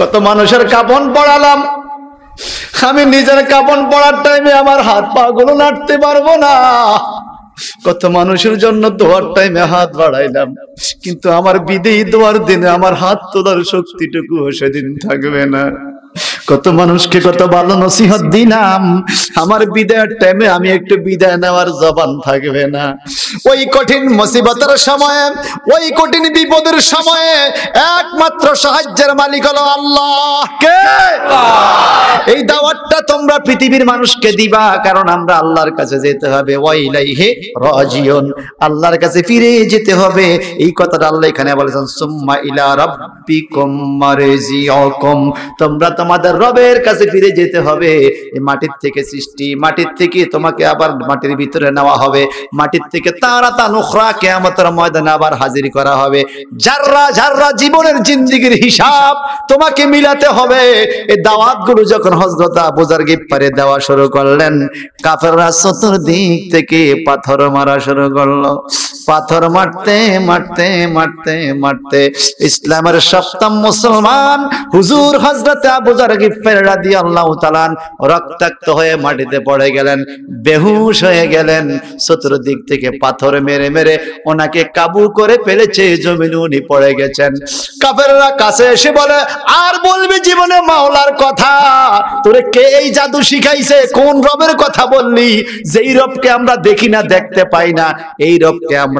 কত মানুষের কাপন পড়ালাম। আমি নিজের কাপন পড়ার টাইমে আমার হাত পা গুলো নাড়তে পারব না। কত মানুষের জন্য দোয়ার টাইমে হাত বাড়াইলাম। কিন্তু আমার বিদেয়ী দোয়ার দিনে আমার হাত তোলার শক্তিটুকু সেদিন থাকবে না। কত মানুষকে কত ভালো নসিহত দিলাম। আমার বিদায়ের টাইমে আমি একটু বিদায় নেওয়ার জবান থাকবে না। ওই কঠিন মুসিবতের সময়ে ওই কঠিন বিপদের সময়ে একমাত্র সাহায্যের মালিক হলো আল্লাহ। কে? এই দাওয়াতটা তোমরা পৃথিবীর মানুষকে দিবা কারণ আমরা আল্লাহর কাছে যেতে হবে। ওয়াইলাইহে রাজিউন। আল্লাহর কাছে ফিরে যেতে হবে। এই কথাটা আল্লাহ এখানে বলেছেন সুম্মা ইলা রাব্বিকুম মারজিউকুম। তোমরা তোমাদের রবের কাছে ফিরে যেতে হবে। মাটির থেকে সৃষ্টি, মাটির থেকে তোমাকে আবার মাটির ভিতরে নেওয়া হবে। মাটির থেকে তারা তা নুখরা কিয়ামতের ময়দানে আবার হাজির করা হবে। যাররা যাররা জীবনের জিন্দিগির হিসাব তোমাকে মিলাতে হবে এই দাওয়াতগুলো যখন হযরত আবু জার গিফারে দেওয়া শুরু করলেন, কাফেররা চতুর্দিক থেকে পাথর মারা শুরু করল। পাথর মারতে মারতে মারতে মারতে। ইসলামের সপ্তম মুসলমান হুজুর হজরত আবু জার গিফার রাদিয়াল্লাহু তাআলা রক্তাক্ত হয়ে মাটিতে পড়ে গেলেন, বেহুশ হয়ে গেলেন। চতুর্দিক থেকে পাথর মেরে মেরে ওনাকে কাবু করে ফেলেছে, জমিনে উনি পড়ে গেছেন। কাফেররা কাছে এসে বলে, আর বলবি জীবনে মাওলার কথা? তোরে কে এই জাদু শিখাইছে? কোন রবের কথা বললি? যেই রবকে আমরা দেখি না, দেখতে পাই না। এই রবকে আমরা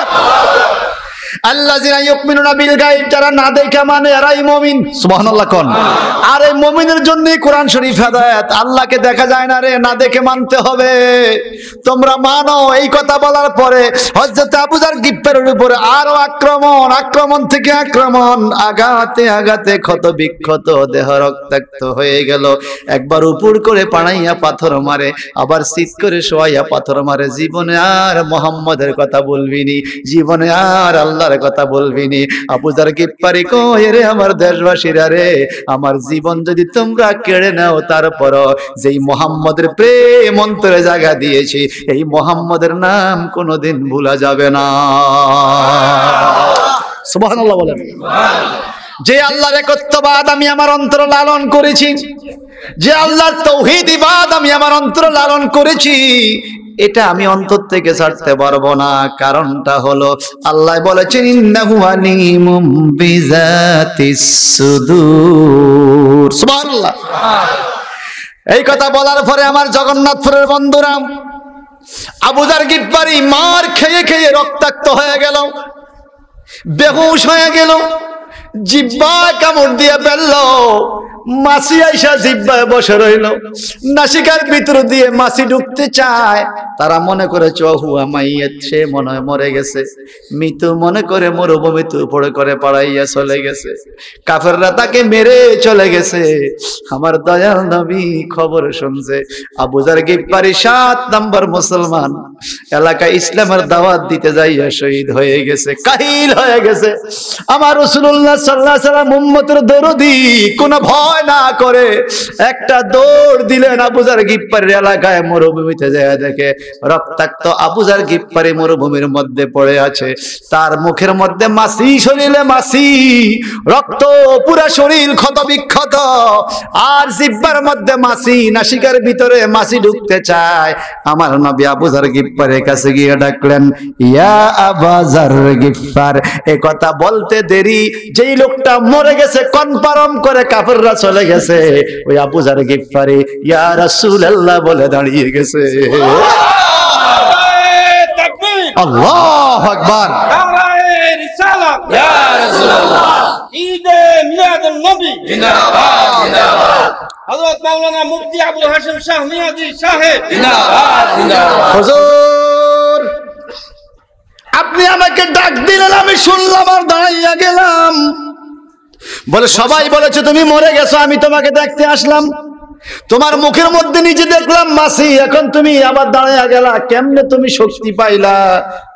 দেখে মানে আর কোরআন শরীফ দেখা যায় না রে, না দেখে মানতে হবে। তোমরা এই কথা বলার পরে আক্রমণ আক্রমণ থেকে আক্রমণ, আঘাতে আঘাতে ক্ষত বিক্ষত দেহ রক্তাক্ত হয়ে গেল। একবার উপর করে পাড়াইয়া পাথর মারে, আবার শীত করে শোয়াইয়া পাথর মারে। জীবনে আর মোহাম্মদের কথা বলবিনি জীবনে আর আল্লাহর কথা বলবিনি। আপুজার গিফারি কই রে আমার দেশবাসীরা রে? আমার জীবন যদি তোমরা কেড়ে নাও তারপর যেই মোহাম্মদের প্রেম অন্তরে জায়গা দিয়েছি, এই মোহাম্মদের নাম কোনোদিন ভুলা যাবে না। সুবহানাল্লাহ বলেন। যে আল্লাহর একত্ববাদ আমি আমার অন্তর লালন করেছি, যে আল্লাহর তৌহিদিবাদ আমি আমার অন্তর লালন করেছি, এটা আমি অন্তর থেকে ছাড়তে পারব না। কারণটা হলো, আল্লাহ বলেছেন এই কথা বলার পরে আমার জগন্নাথপুরের বন্ধুরা আবুজার গিব্বারি মার খেয়ে খেয়ে রক্তাক্ত হয়ে গেল, বেহুশ হয়ে গেল। জিব্বা কামড় দিয়ে ফেলল মাসি আইসা জিব্বায় বসে রইল। নাসিকার ভিতর দিয়ে মাসি ঢুকতে চায়। তারা মনে করে চহুয়া সে মনে মরে গেছে। মৃত্যু মনে করে মরুভূমিতে উপরে করে পাড়াইয়া চলে গেছে। কাফেররা তাকে মেরে চলে গেছে। আমার দয়াল নবী খবর শুনছে। আবুজার গিফারি সাত নাম্বার মুসলমান এলাকায় ইসলামের দাওয়াত দিতে যাইয়া শহীদ হয়ে গেছে, কাহিল হয়ে গেছে। আমার রসুল্লাহ সাল্লাহ সাল্লাম উম্মতের দরদি কোনো ভয় না করে একটা দৌড় দিলেন আবুজার গিপ্পারের এলাকায় মরুভূমিতে যায় দেখে। রক্তাক্ত আবুজার গিপ্পারি মরুভূমির মধ্যে পড়ে আছে। তার মুখের মধ্যে মাসি শরীরে মাসি, রক্ত পুরা শরীর ক্ষত বিক্ষত। আর জিব্বার মধ্যে মাসি, নাসিকার ভিতরে মাসি ঢুকতে চায়। আমার নবী আবুজার গিপ্পারের কাছে গিয়ে ডাকলেন, ইয়া আবাজার গিফার এ কথা বলতে দেরি। যেই লোকটা মরে গেছে, কনফার্ম করে কাফেররা চলে গেছে। ওই আবুজার গিফারে ইয়া রাসূলুল্লাহ বলে দাঁড়িয়ে গেছে। আল্লাহু আকবার। মাওলানা মুফতি আবুল হাশিম শাহ মিয়াজি সাহেব আপনি আমাকে ডাক দিলেন, আমি শুনলাম আর দাঁড়াইয়া গেলাম। বলে, সবাই বলেছে, তুমি মরে গেছো, আমি তোমাকে দেখতে আসলাম। তোমার মুখের মধ্যে নিজে দেখলাম, মাসি, এখন তুমি আবার দাঁড়াইয়া গেলা। কেমনে তুমি শক্তি পাইলা?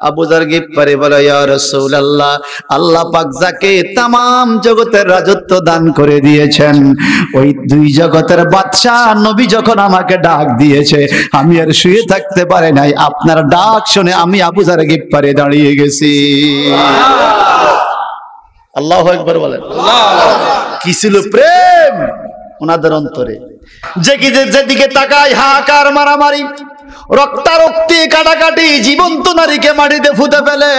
আবু জার গিফারি বলে রাসূলুল্লাহ, আল্লাহ পাক যাকে তামাম জগতের রাজত্ব দান করে দিয়েছেন। ওই দুই জগতের বাদশা নবী যখন আমাকে ডাক দিয়েছে, আমি আর শুয়ে থাকতে পারে নাই। আপনার ডাক শুনে আমি আবু জার গিফারি দাঁড়িয়ে গেছি। আল্লাহু একবার বলেন। কি ছিল প্রেম? ওনাদের অন্তরে। যে কি যেদিকে তাকায় হাহাকার, মারামারি, রক্তারক্তি, কাটাকাটি, জীবন্ত নারীকে মাটিতে ফুটে ফেলে,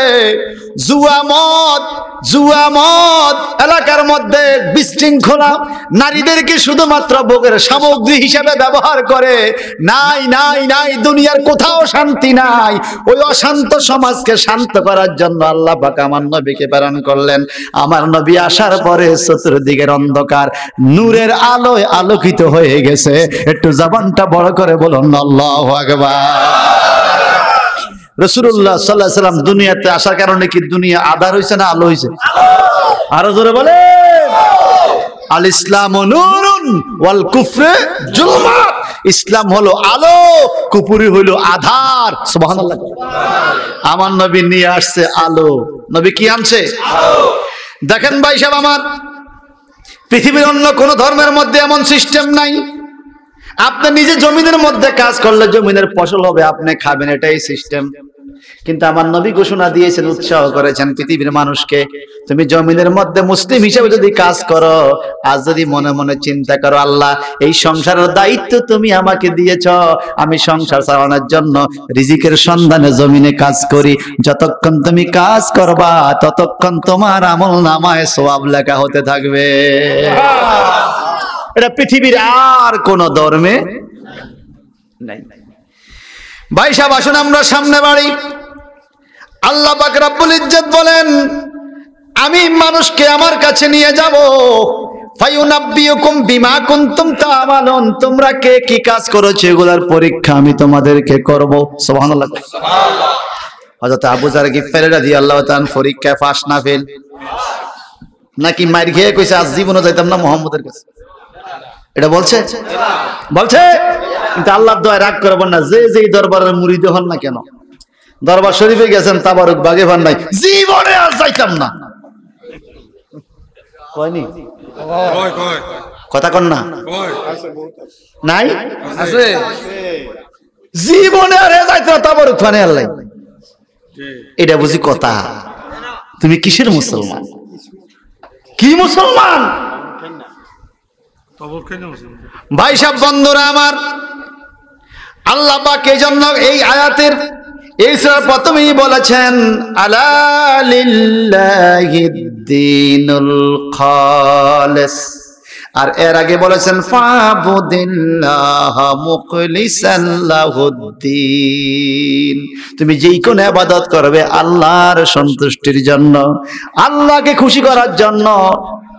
জুয়া, মদ জুয়া মদ এলাকার মধ্যে বিশৃঙ্খলা, নারীদেরকে শুধুমাত্র ভোগের সামগ্রী হিসেবে ব্যবহার করে। নাই নাই নাই, দুনিয়ার কোথাও শান্তি নাই। ওই অশান্ত সমাজকে শান্ত করার জন্য আল্লাহ পাক আমার নবীকে প্রেরণ করলেন। আমার নবী আসার পরে চতুর্দিকের অন্ধকার, নূরের আলোয় আলোকিত হয়ে গেছে। একটু জবানটা বড় করে বলুন, আল্লাহ আকবার। রসুল্লাহ সাল্লাহ সাল্লাম দুনিয়াতে আসার কারণে কি দুনিয়া আধার হয়েছে না আলো হয়েছে আরও জোরে বলে আল ইসলাম ওয়াল কুফরে ইসলাম হলো আলো কুপুরি হলো আধার। আমার নবী নিয়ে আসছে আলো। নবী কি আনছে? দেখেন ভাই সাহেব আমার, পৃথিবীর অন্য কোন ধর্মের মধ্যে এমন সিস্টেম নাই। আপনি নিজে জমিনের মধ্যে কাজ করলে জমিনের ফসল হবে, আপনি খাবেন, এটাই সিস্টেম কিন্তু আমার নবী ঘোষণা দিয়েছেন, উৎসাহ করেছেন পৃথিবীর মানুষকে, তুমি জমিনের মধ্যে মুসলিম হিসেবে যদি কাজ করো আজ যদি মনে মনে চিন্তা করো, আল্লাহ, এই সংসারের দায়িত্ব তুমি আমাকে দিয়েছ, আমি সংসার চালানোর জন্য রিজিকের সন্ধানে জমিনে কাজ করি। যতক্ষণ তুমি কাজ করবা, ততক্ষণ তোমার আমল নামায় সোয়াব লেখা হতে থাকবে। এটা পৃথিবীর আর কোন ধর্মে নাই। ভাই সাহেব, আসুন আমরা সামনে বাড়ি। আল্লাহ পাক রাব্বুল ইজ্জত বলেন, আমি মানুষকে আমার কাছে নিয়ে যাব। বিমা তোমরা কে কি কাজ করেছ? এগুলার পরীক্ষা আমি তোমাদেরকে পরীক্ষায় না নাকি মার খেয়ে কইছে, আজ জীবনে যাইতাম না মোহাম্মদের কাছে। এটা বলছে? বলছে? কিন্তু আল্লাহর দয়া রাগ করবেন না যে যেই দরবারের মুরিদ হন না কেন? দরবার শরীফে গেছেন তাবারুক বাগে ভান নাই। জীবনে আর যাইতাম না। কয়নি? কথা কন না। নাই? আছে। জীবনে আর যাইতো না তাবারুক ফানে আল্লাহ এটা বুঝি কথা। তুমি কিসের মুসলমান? কি মুসলমান? ভাই সব বন্ধুরা আমার, আল্লাহ পাক এই জন্য এই আয়াতের, এই সুরার প্রথমেই বলেছেন, আলা লিল্লাহিদ্দিনুল খালিস। আর এর আগে বলেছেন, ফাবুদিল্লাহ তুমি যেই কোন ইবাদত করবে আল্লাহর সন্তুষ্টির জন্য, আল্লাহকে খুশি করার জন্য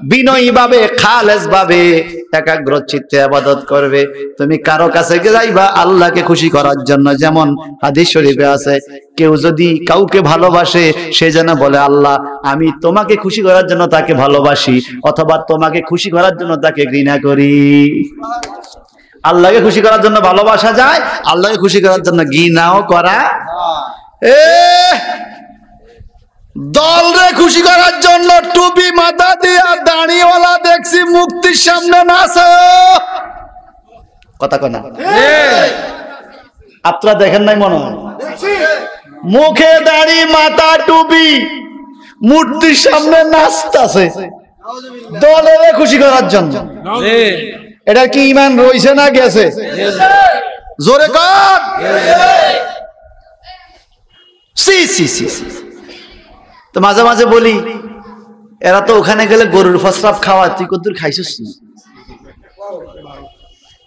বিনয়ী ভাবে খালেস ভাবে একাগ্র চিত্তে আবাদত করবে। তুমি কারও কাছে যাইবা আল্লাহকে খুশি করার জন্য, যেমন হাদিস শরীফে আছে, কেউ যদি কাউকে ভালোবাসে, সে যেন বলে, আল্লাহ, আমি তোমাকে খুশি করার জন্য তাকে ভালোবাসি, অথবা তোমাকে খুশি করার জন্য তাকে ঘৃণা করি। আল্লাহকে খুশি করার জন্য ভালোবাসা যায়, আল্লাহকে খুশি করার জন্য ঘৃণাও করা। এ দলরে খুশি করার জন্য টুপি মাথা দিয়া দাঁড়িয়েওয়ালা দেখছি মুক্তির সামনে নাচে। কথা কনা আপনারা দেখেন নাই মনে হয় মুখে দাড়ি মাথা টুপি মূর্তির সামনে নাচতেছে। দলেরে খুশি করার জন্য। এটা কি ইমান রইছে না গেছে? জোরে কর। সি সি সি সি। তো মাঝে মাঝে বলি, এরা তো ওখানে গেলে গরুর ফসরাপ খাওয়া তুই কদ্দুর খাইছিস?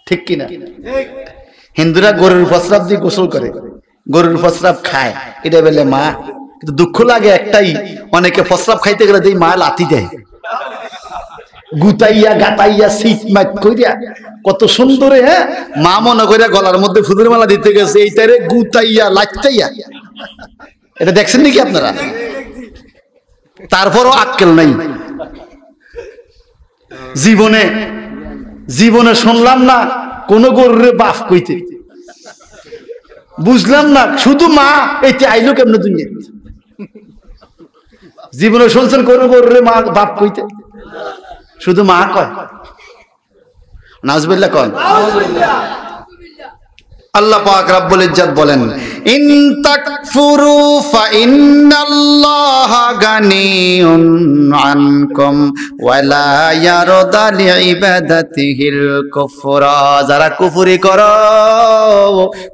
ঠিক কিনা হিন্দুরা গরুর ফসরাপ দিয়ে গোসল করে, গরুর ফসরাপ খায়। এটা বলে মা, কিন্তু দুঃখ লাগে একটাই, অনেকে ফসরাপ খাইতে গেলে দেই মা লাথি দেয়। গুতাইয়া, গাতাইয়া, সিট মাইট কইরা, কত সুন্দরে হ্যাঁ? মা মনে কইরা গলার মধ্যে ফুলের মালা দিতে গেছে, এইটারে গুতাইয়া লাইতাইয়া এটা দেখছেন নাকি আপনারা? তারপরও আক্কেল নাই। জীবনে জীবনে শুনলাম না কোন গরুরে বাপ কইতে। বুঝলাম না, শুধু মা এইতে আইলো কেমন দুনিয়া জীবনে শুনছেন কোন গরুরে মা বাপ কইতে? শুধু মা কয়? নাজবিল্লা কয়। আল্লাহ পাক রাব্বুল ইজ্জাত বলেন ইন তাকফুরু ফা ইন্নাল্লাহা গানিয়ুন আনকুম ওয়ালা ইয়ারদা লিইবাদাতিহিল কুফরা। যারা কুফরি করো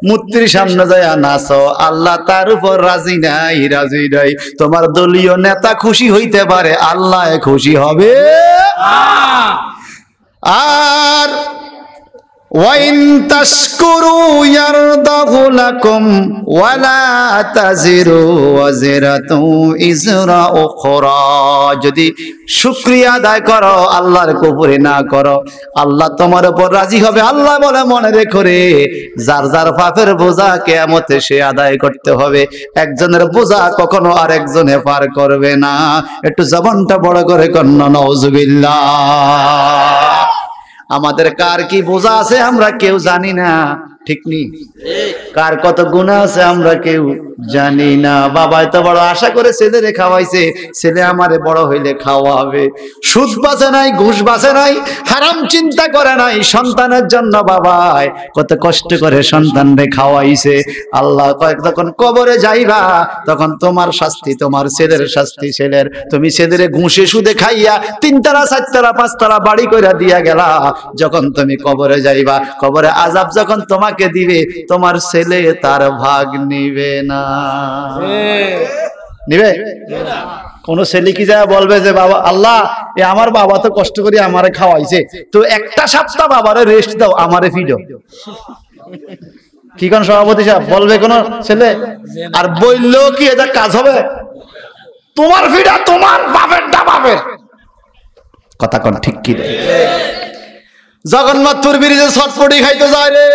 মূর্তির সামনে যায় নাচো আল্লাহ তার উপর রাজি নাই রাজি নাই। তোমার দলীয় নেতা খুশি হইতে পারে আল্লাহ খুশি হবে। আর وإن تشكروا يرضه لكم ولا تزر وزرة إزر أخرى যদি শুক্রিয়া আদায় করো আল্লাহর কুপুরি না করো আল্লাহ তোমার উপর রাজি হবে আল্লাহ বলে মনে রেখো রে যার যার পাপের বোঝা কেয়ামতে সে আদায় করতে হবে একজনের বোঝা কখনো আর একজনে পার করবে না একটু জবানটা বড় করে কন্যা নজুবিল্লাহ আমাদের কার কি বোঝা আছে? আমরা কেউ জানি না। ঠিক নেই কার কত গুণা আছে আমরা কেউ জানি না। বাবা এত বড় আশা করে ছেলেরে খাওয়াইছে, ছেলে আমারে বড় হইলে খাওয়াবে। সুদ বাঁচে নাই, ঘুষ বাঁচে নাই, হারাম চিন্তা করে নাই সন্তানের জন্য বাবাই কত কষ্ট করে সন্তানরে খাওয়াইছে। আল্লাহ যখন কবরে যাইবা, তখন তোমার শাস্তি, তোমার ছেলের শাস্তি, ছেলের। তুমি ছেলেরে ঘুষে সুদে খাইয়া তিনতলা, চারতলা, পাঁচতলা বাড়ি করে দিয়া গেলা। যখন তুমি কবরে যাইবা, কবরে আজাব যখন তোমাকে দিবে তোমার ছেলে তার ভাগ নিবে না। নিবে? কোন ছেলে কি যায় বলবে যে, বাবা, আল্লাহ, এ আমার বাবা তো কষ্ট করে আমারে খাওয়াইছে। তো একটা সপ্তাহ বাবারে রেস্ট দাও, আমারে ফিডো কি কোন সভাপতি সাহেব? বলবে কোন ছেলে? আর বললেও কি এটা কাজ হবে? তোমার ফিডা তোমার বাপের দা বাপের। কথা কোন ঠিক কি রে? জগন্নাথপুর ব্রিজে ছটফটি খাইতে যায় রে।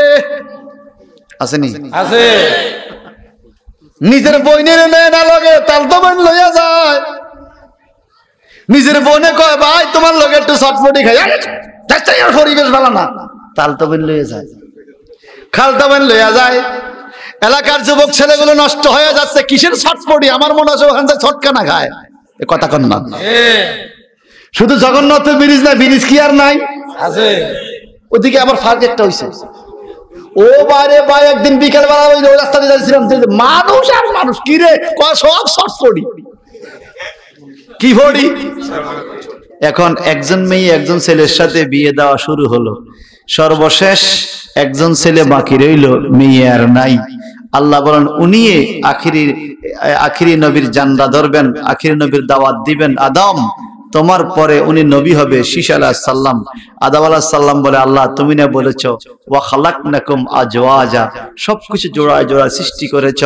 আসেনি? আছে। নিজের বইনের মেয়ে না লগে তাল তো বোন লইয়া যায়। নিজের বোনে কয় ভাই তোমার লগে একটু ছটফটি খাই। তাই আর পরিবেশ ভালো না। তাল তো বোন লইয়া যায়। খালতা বোন লইয়া যায়। এলাকার যুবক ছেলেগুলো নষ্ট হয়ে যাচ্ছে। কিসের ছটফটি? আমার মনে হচ্ছে ওখান থেকে ছটকানা খায়। এ কথা কন না। শুধু জগন্নাথ ব্রিজ না ব্রিজ কি আর নাই? আছে। ওদিকে আবার ফার্ক একটা হইছে। ও একদিন ওই রাস্তা দিয়ে যাচ্ছিলাম মানুষ, আর মানুষ, কি রে? কয়, সব শর্ট কি এখন একজন মেয়ে, একজন ছেলের সাথে বিয়ে দেওয়া শুরু হলো। সর্বশেষ একজন ছেলে বাকি রইল, মেয়ে আর নাই। আল্লাহ বলেন, উনি আখিরি আখিরি নবীর জান্ডা ধরবেন আখিরি নবীর দাওয়াত দিবেন, আদম। তোমার পরে উনি নবী হবে, শীষ আলাহ সাল্লাম আদাব আলাহ সাল্লাম বলে, আল্লাহ, তুমি না বলেছ, ওয়া খালাক নাকুম আজওয়াজা। সবকিছু জোড়ায় সৃষ্টি করেছ।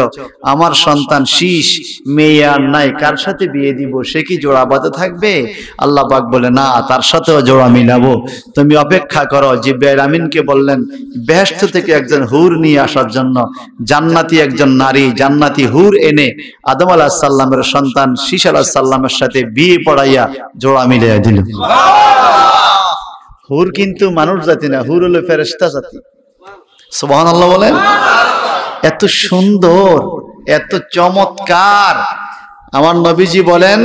আমার সন্তান শীষ, মেয়ে আর নাই, কার সাথে বিয়ে দিব? সে কি জোড়া বাঁধে থাকবে? আল্লাহ বলে, না, তার সাথেও জোড়া মিলাবো। তুমি অপেক্ষা করো, জিব্রাইল আমিনকে বললেন বেহেশত থেকে একজন হুর নিয়ে আসার জন্য, জান্নাতি একজন নারী, জান্নাতি হুর এনে আদম আলাহ সাল্লামের সন্তান, শীষ আলাহ সাল্লামের সাথে বিয়ে পড়াইয়া জোড়া মিলিয়ে দিল। হুর কিন্তু মানুষ জাতি না হুর হলো ফেরেস্তা জাতি। সুবহান আল্লাহ বলেন এত সুন্দর এত চমৎকার। আমার নবীজি বলেন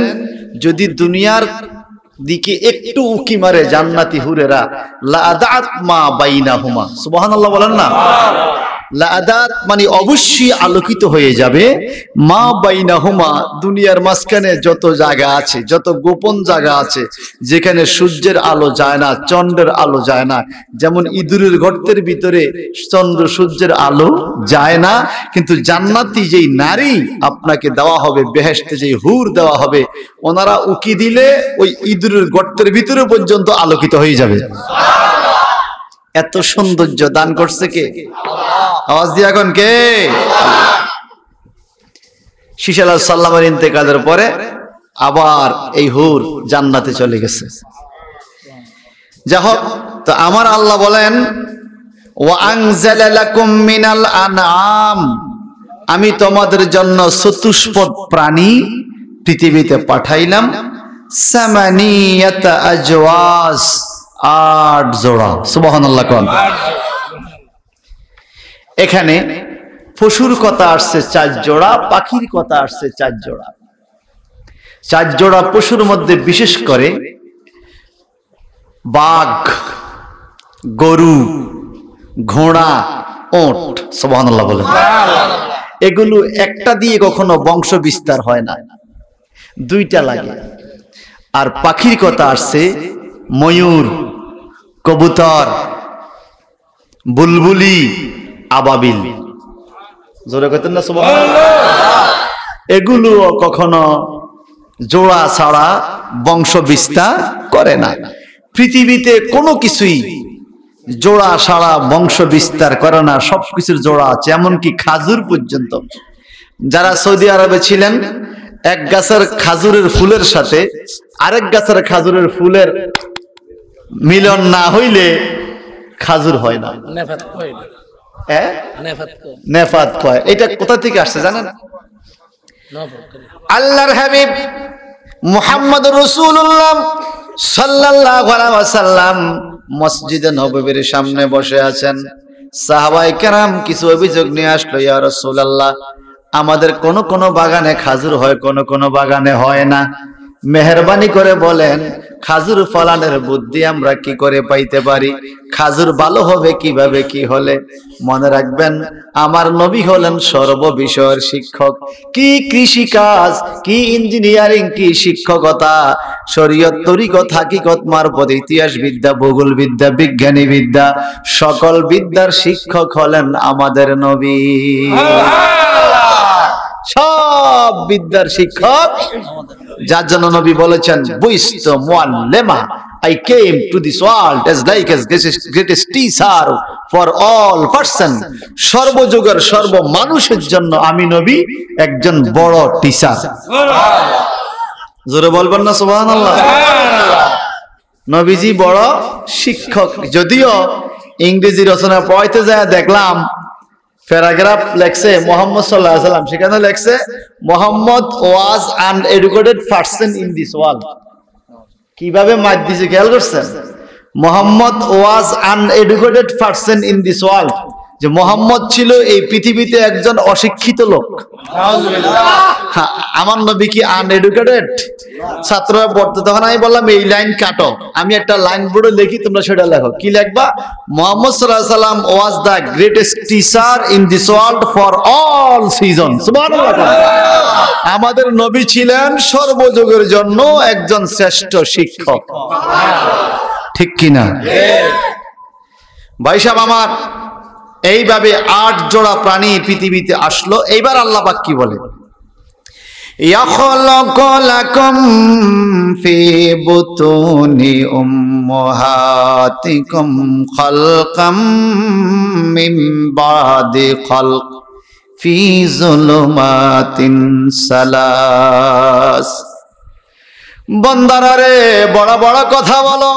যদি দুনিয়ার দিকে একটু উকি মারে জান্নাতি হুরেরা লাদাত মা বাইনা হুমা সুবহানাল্লাহ বলেন না? লাদাত মানে অবশ্যই আলোকিত হয়ে যাবে। মা বাইনা হুমা দুনিয়ার মাঝখানে যত জায়গা আছে, যত গোপন জায়গা আছে, যেখানে সূর্যের আলো যায় না, চন্দ্রের আলো যায় না, যেমন ইঁদুরের গর্তের ভিতরে চন্দ্র সূর্যের আলো যায় না, কিন্তু জান্নাতি যেই নারী আপনাকে দেওয়া হবে বেহেস্তে যেই হুর দেওয়া হবে, ওনারা উকি দিলে ওই ইঁদুরের গর্তের ভিতরে পর্যন্ত আলোকিত হয়ে যাবে। এত সৌন্দর্য দান করছে কে? আওয়াজ দিয়ে এখন কে? শিশাল সাল্লামের ইন্তেকালের পরে আবার এই হুর জান্নাতে চলে গেছে। যা হোক, তো আমার আল্লাহ বলেন আমি তোমাদের জন্য চতুষ্পদ প্রাণী পৃথিবীতে পাঠাইলাম। আট জোড়া, সুবহানাল্লাহ কোন। এখানে পশুর কথা আসছে চার জোড়া, পাখির কথা আসছে চার জোড়া। চার জোড়া পশুর মধ্যে বিশেষ করে বাঘ, গরু, ঘোড়া, ওট সোহানাল্লাহ বলে এগুলো একটা দিয়ে কখনো বংশ বিস্তার হয় না। দুইটা লাগে। আর পাখির কথা আসছে ময়ূর, কবুতর, বুলবুলি, আবাবিল। জোরে কইতেন না এগুলো কখনো জোড়া ছাড়া বংশ বিস্তার করে না। পৃথিবীতে কোনো কিছুই জোড়া ছাড়া বংশ বিস্তার করে না, সবকিছুর জোড়া আছে, এমনকি খাজুর পর্যন্ত। যারা সৌদি আরবে ছিলেন, এক গাছের খাজুরের ফুলের সাথে আরেক গাছের খাজুরের ফুলের মিলন না হইলে খাজুর হয় না। নেফাত কয় এটা কোথা থেকে আসছে জানেন? আল্লাহর হাবিব মুহাম্মদ রসুল্লাহ আলাইহি মসজিদে নববীর সামনে বসে আছেন। সাহাবাই কেরাম কিছু অভিযোগ নিয়ে আসলো ইয়া রাসূলুল্লাহ আমাদের কোন কোন বাগানে খাজুর হয় কোন কোন বাগানে হয় না। মেহরবানি করে বলেন খাজুর ফলানের বুদ্ধি আমরা কি করে পাইতে পারি? খাজুর ভালো হবে কীভাবে কি হলে? মনে রাখবেন আমার নবী হলেন সর্ব বিষয়ের শিক্ষক। কি কৃষি কাজ কি ইঞ্জিনিয়ারিং কি শিক্ষকতা? শরীয়ত তরিকত হাকিকত মারফত ইতিহাস বিদ্যা ভূগোল বিদ্যা বিজ্ঞানী বিদ্যা সকল বিদ্যার শিক্ষক হলেন আমাদের নবী। সব বিদ্যার শিক্ষক যার জন্য নবী বলেছেন বুইস্ত মুআল্লিমা I came to this world as like as greatest, greatest teacher for all person. সর্বযুগের সর্ব মানুষের জন্য আমি নবী একজন বড় টিচার জোরে বলবেন না সুবহানাল্লাহ। নবীজি বড় শিক্ষক। যদিও ইংরেজি রচনা পড়াইতে যায় দেখলাম প্যারাগ্রাফ লেখছে মোহাম্মদ সাল্লাহ সাল্লাম। সেখানে লেখছে, Mohammad was uneducated person in this world. কীভাবে মাত দিছে, খেয়াল করছেন? Mohammad was uneducated person in this world. যে মোহাম্মদ ছিল এই পৃথিবীতে একজন অশিক্ষিত লোক। হ্যাঁ, আমার নবী কি আনএডুকেটেড ছাত্ররা পড়তে তখন আমি বললাম এই লাইন কাটো। আমি একটা লাইন বোর্ডে লিখি তোমরা সেটা লেখো। কি লিখবা? মোহাম্মদ সাল্লাহ সাল্লাম was the greatest teacher in this world for all season আমাদের নবী ছিলেন সর্বযুগের জন্য একজন শ্রেষ্ঠ শিক্ষক। ঠিক কিনা? ভাই সাহেব আমার এইভাবে আট জোড়া প্রাণী পৃথিবীতে আসলো। এইবার আল্লাহ পাক কি বলে? ইয়াখলাকালাকুম বন্দারারে বড় বড় কথা বলো।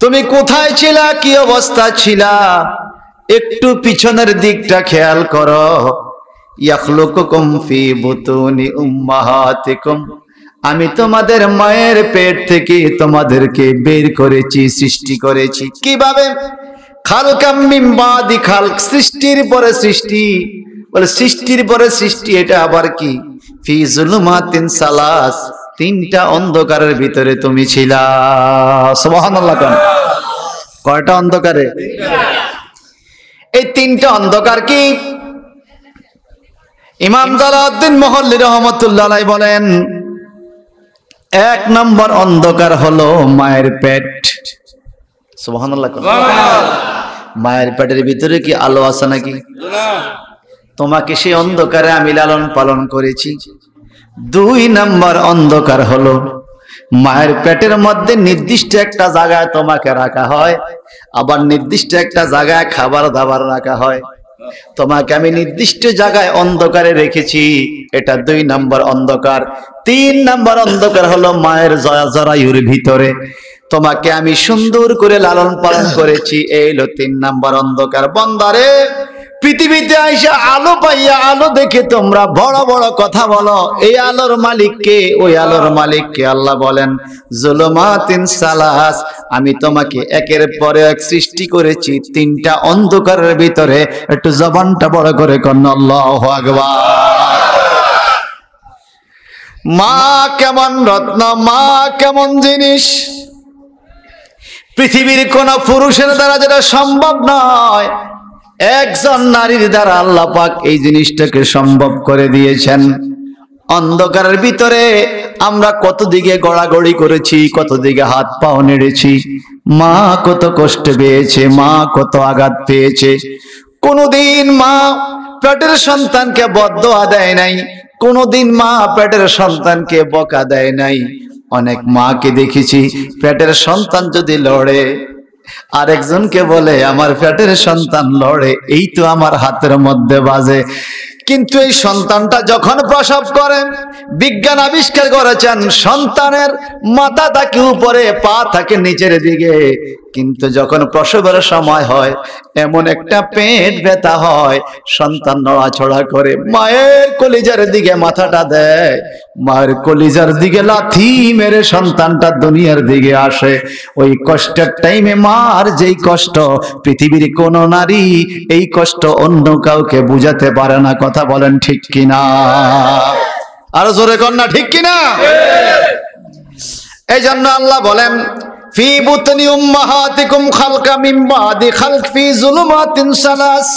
তুমি কোথায় ছিলা? কি অবস্থা ছিলা? একটু পিছনের দিকটা খেয়াল করো। ফি বুতুনি আমি তোমাদের মায়ের পেট থেকে তোমাদেরকে বের করেছি, সৃষ্টি করেছি। কীভাবে? খালকাম মিন বাদি খালক। সৃষ্টির পরে সৃষ্টি। বলে, সৃষ্টির পরে সৃষ্টি, এটা আবার কি? ফি জুলুমাতিন সালাস। তিনটা অন্ধকারের ভিতরে তুমি ছিলা। সুবহানাল্লাহ কয়টা অন্ধকারে? এই তিনটা অন্ধকার কি? ইমাম জালাউদ্দিন মহল্লি রহমতুল্লাহ বলেন, এক নম্বর অন্ধকার হলো মায়ের পেট। মায়ের পেটের ভিতরে কি আলো আছে নাকি? তোমাকে সেই অন্ধকারে আমি লালন পালন করেছি। দুই নম্বর অন্ধকার হলো মায়ের পেটের মধ্যে নির্দিষ্ট একটা জায়গায় তোমাকে রাখা হয়, আবার নির্দিষ্ট একটা জায়গায় খাবার দাবার রাখা হয়। তোমাকে আমি নির্দিষ্ট জায়গায় অন্ধকারে রেখেছি, এটা দুই নাম্বার অন্ধকার। তিন নাম্বার অন্ধকার হলো মায়ের জয়া জরায়ুর ভিতরে। তোমাকে আমি সুন্দর করে লালন পালন করেছি, এই হলো তিন নাম্বার অন্ধকার। বন্দারে! পৃথিবীতে আইসা আলো পাইয়া আলো দেখে তোমরা বড় বড় কথা বলো। এই আলোর মালিককে ওই আলোর মালিককে আল্লাহ বলেন, জুলুমাতিন সালাস, আমি তোমাকে একের পরে এক সৃষ্টি করেছি তিনটা অন্ধকারের ভিতরে। একটু জবানটা বড় করে কন্ন আল্লাহু আকবার। মা কেমন রত্ন, মা কেমন জিনিস? পৃথিবীর কোন পুরুষের দ্বারা যেটা সম্ভব নয়। একজন নারীর দ্বারা আল্লাহ পাক এই জিনিসটাকে সম্ভব করে দিয়েছেন। অন্ধকারের ভিতরে আমরা কত দিকে গড়াগড়ি করেছি কত দিকে হাত পাও নেড়েছি, মা কত কষ্ট পেয়েছে, মা কত আঘাত পেয়েছে। কোনদিন মা পেটের সন্তানকে বদ্ধ দেয় নাই, কোনদিন মা পেটের সন্তানকে বকা দেয় নাই। অনেক মাকে দেখেছি, পেটের সন্তান যদি লড়ে আরেকজনকে বলে, আমার পেটের সন্তান লড়ে, এই তো আমার হাতের মধ্যে বাজে। কিন্তু এই সন্তানটা যখন প্রসব করেন, বিজ্ঞান আবিষ্কার করেছেন, সন্তানের মাথা থাকে উপরে, পা থাকে নিচের দিকে। কিন্তু যখন প্রসবের সময় হয় এমন একটা পেট ব্যথা হয় সন্তান নড়াছড়া করে মায়ের কলিজার দিকে মাথাটা দেয় মায়ের কলিজার দিকে লাথি মেরে সন্তানটা দুনিয়ার দিকে আসে। ওই কষ্টের টাইমে মার যেই কষ্ট পৃথিবীর কোন নারী এই কষ্ট অন্য কাউকে বুঝাতে পারে না কথা বলেন ঠিক কিনা? আরও জোরে কন্যা ঠিক কিনা? এই জন্য আল্লাহ বলেন ফি বুতনি উম্মাহাতিকুম খালকা মিন বাদি খালক ফি জুলুমাতিন সালাস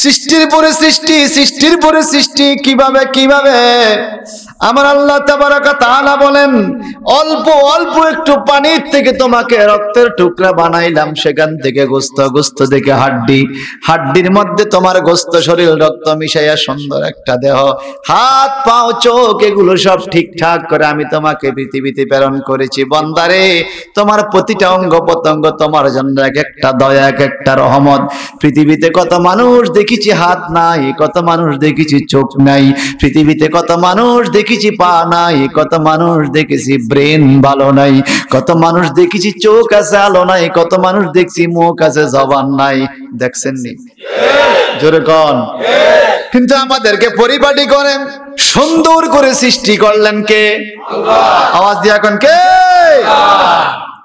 সৃষ্টির পরে সৃষ্টি, সৃষ্টির পরে সৃষ্টি, কীভাবে কীভাবে? আমার আল্লাহ তাআলা বলেন, অল্প অল্প একটু পানির থেকে তোমাকে রক্তের টুকরা বানাইলাম, সেখান থেকে গোস্ত গোস্ত থেকে হাড্ডি। হাড্ডির মধ্যে তোমার গোস্ত শরীর, রক্ত মিশাইয়া সুন্দর একটা দেহ। হাত, পাও, চোখ, এগুলো সব ঠিকঠাক করে আমি তোমাকে পৃথিবীতে প্রেরণ করেছি। বন্দারে, তোমার প্রতিটা অঙ্গ প্রত্যঙ্গ তোমার জন্য এক একটা দয়া, এক একটা রহমত। পৃথিবীতে কত মানুষ দেখেছি হাত নাই, কত মানুষ দেখেছি চোখ নাই। পৃথিবীতে কত মানুষ দেখেছি পা নাই, কত মানুষ দেখেছি ব্রেন ভালো নাই। কত মানুষ দেখেছি চোখ আছে আলো নাই, কত মানুষ দেখছি মুখ আছে জবান নাই। দেখছেন নি? জোরে কন। কিন্তু আমাদেরকে পরিপাটি করেন, সুন্দর করে সৃষ্টি করলেন কে? আওয়াজ দিয়ে এখন কে?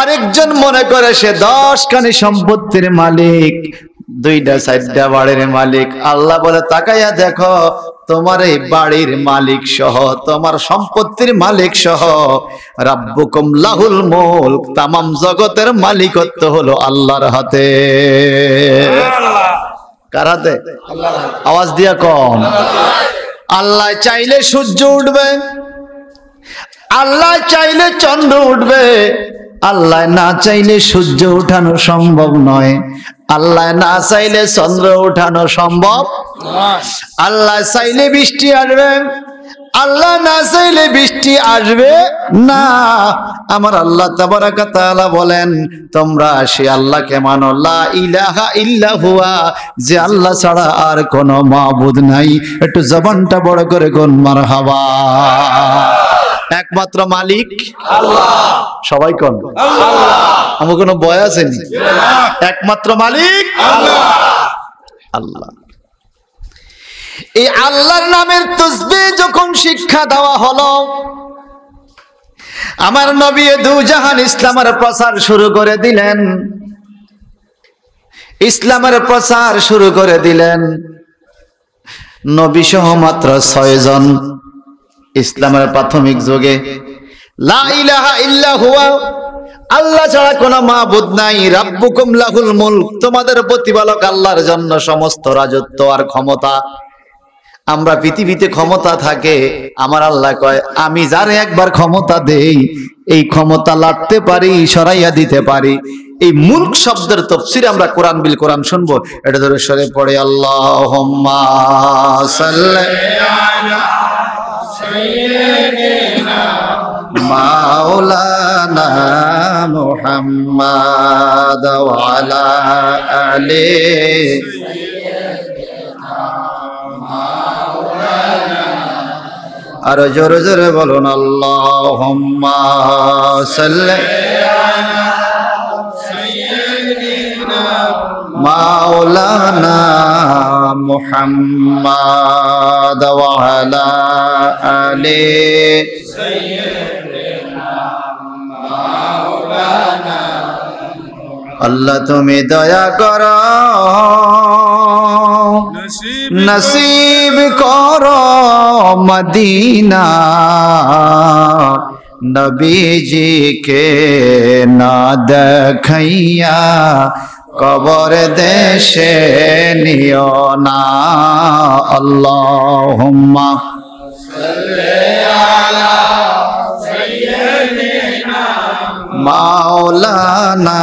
আরেকজন মনে করে সে দশ খানি সম্পত্তির মালিক, দুইটা, চারটা বাড়ির মালিক। আল্লাহ বলে, তাকাইয়া দেখো, তোমার এই বাড়ির মালিক সহ, তোমার সম্পত্তির মালিক সহ, রাব্বুকুম লাহুল মুলক, তামাম জগতের মালিকত্ব হলো আল্লাহর হাতে। কার হাতে? আওয়াজ দিয়া কম। আল্লাহ চাইলে সূর্য উঠবে, আল্লাহ চাইলে চন্দ্র উঠবে আল্লাহ না চাইলে সূর্য উঠানো সম্ভব নয়। আল্লাহ না চাইলে চন্দ্র উঠানো সম্ভব আল্লাহ চাইলে বৃষ্টি আসবে। আল্লাহ না চাইলে বৃষ্টি আসবে না। আমার আল্লাহ বলেন, তোমরা সে আল্লাহকে মানো। লা ইলাহা ইল্লা হুয়া। যে আল্লাহ ছাড়া আর কোনো মাবুদ নাই। একটু জবানটা বড় করে কোন মারহাবা। একমাত্র মালিক সবাই কোন? আমার কোনো বয় আসেনি একমাত্র মালিক আল্লাহ। এই আল্লাহর নামের তসবি যখন শিক্ষা দেওয়া হলো আমার নবী দু জাহান ইসলামের প্রচার শুরু করে দিলেন। ইসলামের প্রচার শুরু করে দিলেন। নবী সহ মাত্র ছয় জন ইসলামের প্রাথমিক যুগে আল্লাহ ছাড়া কোন মাবুদ নাই। রাব্বুকুম লাহুল মুলক। তোমাদের প্রতিপালক আল্লাহর জন্য সমস্ত রাজত্ব আর ক্ষমতা। আমরা পৃথিবীতে ক্ষমতা থাকে। আমার আল্লাহ কয়, আমি যারে একবার ক্ষমতা দেই, এই ক্ষমতা লাটতে পারি, সরাইয়া দিতে পারি। এই মুল্ক শব্দের তফসিরে আমরা কোরআন বিল কোরআন শুনব। এটা ধরে সরে পড়ে আল্লাহ মাওলানা মোহাম্মদ ওয়ালা আলে আর জোরে জোরে বলুন আল্লাহ মাওলানা মুহাম্মাদ ওয়ালা আলে আল্লাহ তুমি দয়া করো নসিব করো মদিনা। নবীজি কে না দেখাইয়া কবর দেশে নিও না আল্লাহ মাওলানা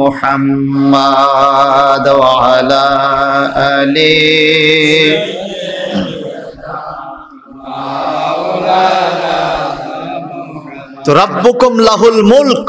মুহাম্মদ ওয়ালা আলি। তো রব্বুকুম লাহুল মুলক।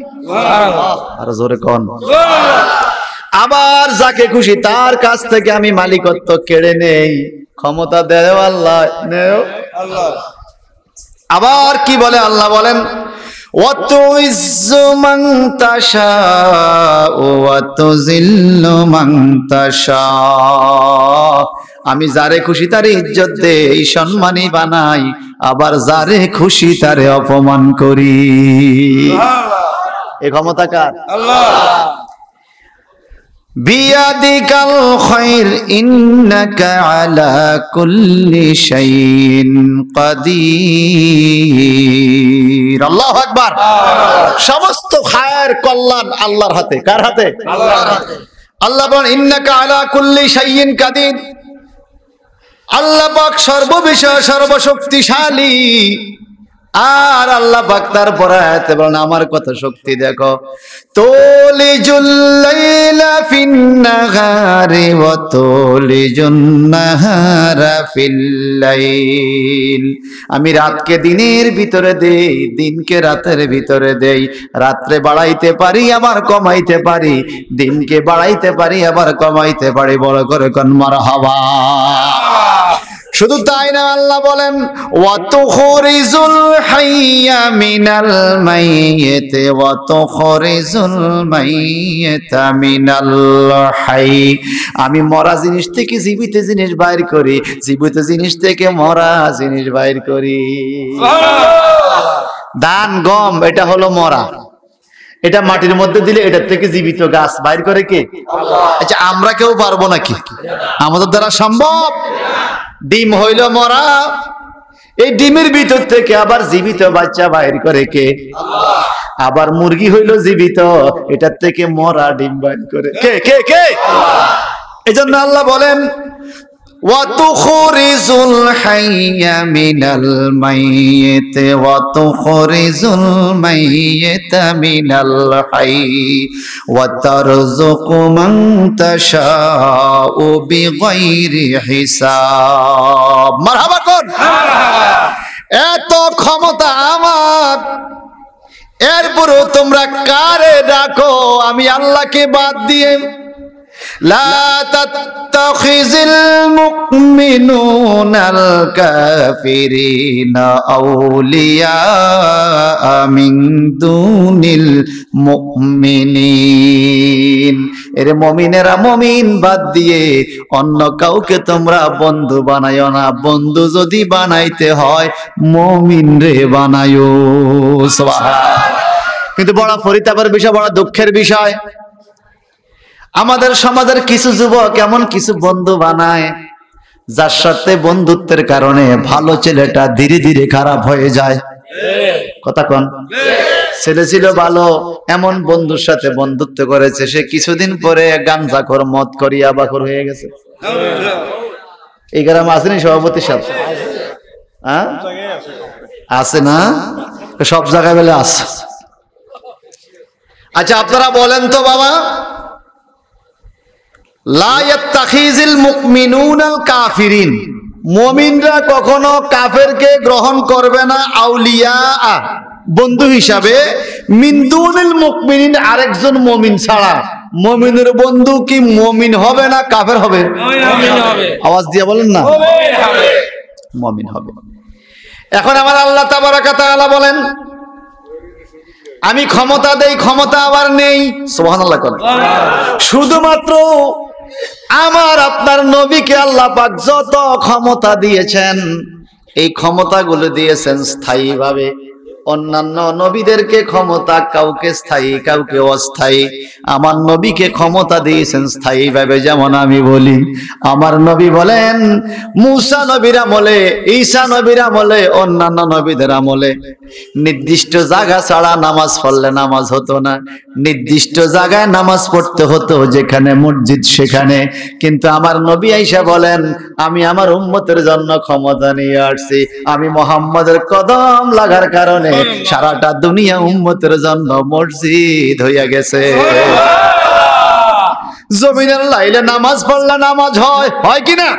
আর জোরে কন। আবার যাকে খুশি তার কাছ থেকে আমি মালিকত্ব কেড়ে নেই। ক্ষমতা দেও আল্লাহ আল্লাহ। আবার কি বলে আল্লাহ বলেন? আমি যারে খুশি তারে ইজ্জত দেই সম্মানী বানাই। আবার যারে খুশি তারে অপমান করি। এ ক্ষমতা কার? আল্লাহ। বিয়াদিকাল ইন্নাকা আলা কুল্লি শাইইন কাদির। আল্লাহু আকবার। সমস্ত খায়ের কল্যাণ আল্লাহর হাতে। কার হাতে? আল্লাহর হাতে। আল্লাহ বলেন ইন্নাকা আলা কুল্লি শাইইন কাদির। আল্লাহ পাক সর্ববিষয়ে সর্বশক্তিশালী। আর আল্লাহ বাক্তার আয়াতে বলেন, আমার কত শক্তি দেখো। নাহারা আমি রাতকে দিনের ভিতরে দেই, দিনকে রাতের ভিতরে দেই। রাত্রে বাড়াইতে পারি, আবার কমাইতে পারি। দিনকে বাড়াইতে পারি, আবার কমাইতে পারি। বড় করে কোন, মারহাবা। শুধু তাই না আল্লাহ বলেন ওয়াতুখরিজুল হাইয়া মিনাল মাইয়িতি ওয়াতুখরিজুল মাইয়িতা মিনাল হাই। আমি মরা জিনিস থেকে জীবিত জিনিস বাইর করি জীবিত জিনিস থেকে মরা জিনিস বাইর করি। ধান গম এটা হলো মরা। এটা মাটির মধ্যে দিলে এটার থেকে জীবিত গাছ বাইর করে কে? আচ্ছা আমরা কেউ পারব নাকি? আমাদের দ্বারা সম্ভব? ডিম হইল মরা। এই ডিমের ভিতর থেকে আবার জীবিত বাচ্চা বাইর করে কে? আবার মুরগি হইল জীবিত, এটার থেকে মরা ডিম বাইর করে। কে কে কে? এই জন্য আল্লাহ বলেন وتخرج الحي من الميت وتخرج الميت من الحي وترزق من تشاء بغير حساب مرحبا কোন এত ক্ষমতা আমার এরপরও তোমরা কারে ডাকো আমি আল্লাহকে বাদ দিয়ে لا تتخذ المؤمنون الكافرين أولياء من دون المؤمنين এরে মমিনেরা মমিন বাদ দিয়ে অন্য কাউকে তোমরা বন্ধু বানাইও না বন্ধু যদি বানাইতে হয় মমিন রে বানায়ো সুবহান কিন্তু বড় পরিতাপের বিষয় বড় দুঃখের বিষয় আমাদের সমাজের কিছু যুবক এমন কিছু বন্ধু বানায়, যার সাথে বন্ধুত্বের কারণে ভালো ছেলেটা ধীরে ধীরে খারাপ হয়ে যায়। কথা কন। ছেলে ছিল ভালো, এমন বন্ধুর সাথে বন্ধুত্ব করেছে, সে কিছুদিন পরে গাঞ্জা কর মদ করিয়া বাকর হয়ে গেছে। এই গ্রামে আসেনি সভাপতি সাথে হ্যাঁ? আছে না? সব জায়গায় বেলে আছে। আচ্ছা আপনারা বলেন তো বাবা। কাফিরিন। মুমিনরা কখনো কাফেরকে গ্রহণ করবে না আউলিয়া বন্ধু হিসাবে মিন্দুনিল মুকমিনিন আরেকজন মুমিন ছাড়া। মুমিনের বন্ধু কি মুমিন হবে না কাফের হবে? আওয়াজ দিয়ে বলেন না। মমিন হবে। এখন আমার আল্লাহ তাবারাকা তাআলা বলেন আমি ক্ষমতা দেই ক্ষমতা আবার নেই। শুধুমাত্র আমার আপনার নবীকে আল্লাহ পাক যত ক্ষমতা দিয়েছেন এই ক্ষমতাগুলো দিয়েছেন স্থায়ীভাবে। অন্যান্য নবীদেরকে ক্ষমতা কাউকে স্থায়ী, কাউকে অস্থায়ী। আমার নবীকে ক্ষমতা দিয়েছেন স্থায়ীভাবে, যেমন আমি বলি। আমার নবী বলেন, মুসা নবীর আমলে ঈশা নবীর আমলে, অন্যান্য নবীদের আমলে। নির্দিষ্ট জায়গা ছাড়া নামাজ পড়লে নামাজ হতো না। নির্দিষ্ট জায়গায় নামাজ পড়তে হতো, যেখানে মসজিদ সেখানে। কিন্তু আমার নবী আইসা বলেন, আমি আমার উম্মতের জন্য ক্ষমতা নিয়ে আসছি। আমি মোহাম্মদের কদম লাগার কারণে সারাটা দুনিয়া উম্মতের জন্য মসজিদ হইয়া গেছে। জমিনের লাইলে নামাজ পড়লে নামাজ হয়। হয় কি না?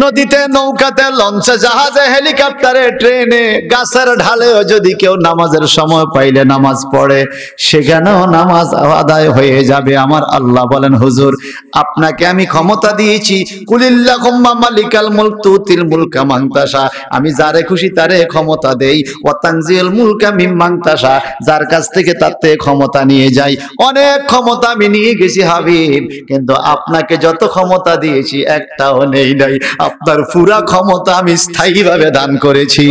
নদীতে নৌকাতে লঞ্চে জাহাজে হেলিকপ্টারে ট্রেনে গাছের ঢালেও যদি কেউ নামাজের সময় পাইলে নামাজ পড়ে সেখানেও নামাজ আদায় হয়ে যাবে। আমার আল্লাহ বলেন হুজুর আপনাকে আমি ক্ষমতা দিয়েছি। কুলিল্লা কুম্মা মালিকাল মুলক তুতিল মুলকা মাংতাসা আমি যারে খুশি তারে ক্ষমতা দেই। ওয়াতানজিল মুলকা মিম্মাং তাসা যার কাছ থেকে তার থেকে ক্ষমতা নিয়ে যাই। অনেক ক্ষমতা আমি নিয়ে গেছি হাবিব। কিন্তু আপনাকে যত ক্ষমতা দিয়েছি একটাও নেই নাই। আপনার পুরা ক্ষমতা আমি স্থায়ীভাবে দান করেছি।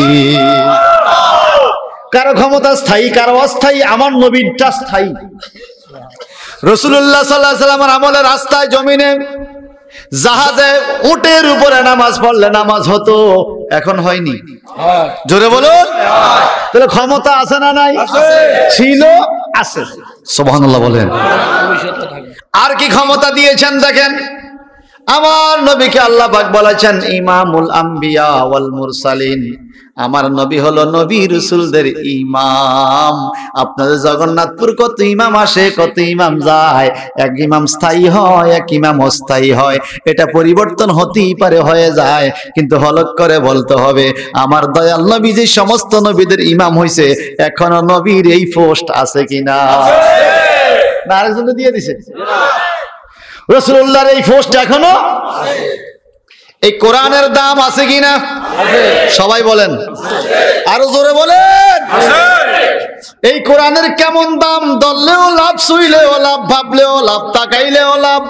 কারও ক্ষমতা স্থায়ী কারও অস্থায়ী আমার নবীনটা স্থায়ী। রসুল্লাহ সাল্লাহ সাল্লামের আমলে রাস্তায় জমিনে জাহাজে উটের উপরে নামাজ পড়লে নামাজ হতো এখন হয়নি। জোরে বলুন। তাহলে ক্ষমতা আছে না নাই? ছিল আছে। সুবহানাল্লাহ বলেন। আর কি ক্ষমতা দিয়েছেন দেখেন? আমার নবীকে আল্লাহ পাক বলেছেন, ইমামুল আম্বিয়া ওয়াল মুরসালিন। আমার নবী হলো নবী রসুলদের ইমাম। আপনাদের জগন্নাথপুর কত ইমাম আসে, কত ইমাম যায়। এক ইমাম স্থায়ী হয়, এক ইমাম অস্থায়ী হয়। এটা পরিবর্তন হতেই পারে, হয়ে যায়। কিন্তু হলক করে বলতে হবে, আমার দয়াল নবী যে সমস্ত নবীদের ইমাম হইছে, এখনও নবীর এই পোস্ট আছে কিনা? না আরেকজন দিয়ে দিছে। রসুল্লাহর এই পোস্ট এখনও এই কোরআনের দাম আছে কিনা সবাই বলেন। আরও জোরে বলেন। এই কোরআনের কেমন দাম? দললেও লাভ শুইলেও লাভ ভাবলেও লাভ তাকাইলেও লাভ।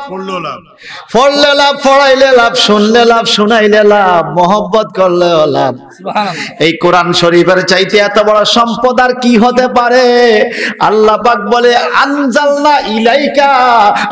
পড়লে লাভ পড়াইলে লাভ শুনলে লাভ শুনাইলে লাভ মোহব্বত করলেও লাভ। এই কোরআন শরীফের চাইতে এত বড় সম্পদ আর কি হতে পারে? আল্লাহ পাক বলে আনজালনা ইলাইকা।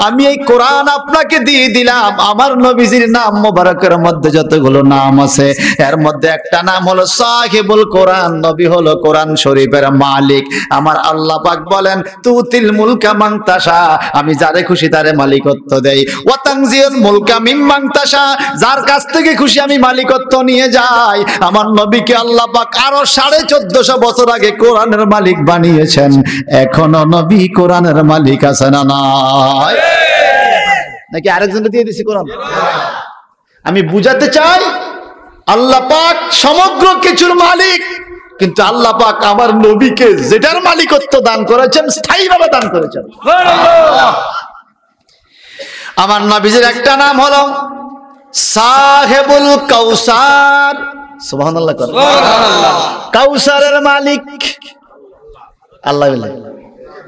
আমি এই কোরআন আপনাকে দিয়ে দিলাম। আমার নবীজির নাম মোবারকের মধ্যে যতগুলো নাম আছে এর মধ্যে একটা নাম হলো সাহিবুল কোরআন নবী হলো কোরআন শরীফের মালিক। আমার আল্লাহ পাক বলেন তুতিল মুলকা মাংতাসা আমি যারে খুশি তারে মালিকত্ব দেই। ওয়াতাংজিয়াল মুলকা মিম্মাং তাসা যার কাছ থেকে খুশি আমি মালিকত্ব নিয়ে যাই। আমার নবীকে আল্লাহ পাক আরও সাড়ে চোদ্দশো বছর আগে কোরআনের মালিক বানিয়েছেন। এখনও নবী কোরআনের মালিক আছে না নাই? নাকি আরেকজন দিয়ে দিছি কোরআন? আমি বুঝাতে চাই, আল্লাহ পাক সমগ্র কিছুর মালিক কিন্তু আল্লাহ পাক আমার নবীকে যেটার মালিকত্ব দান করেছেন স্থায়ীভাবে দান করেছেন। আমার নবীজির একটা নাম হলো সাহেবুল কাউসার। সুবহানাল্লাহ কাউসারের মালিক। আল্লাহ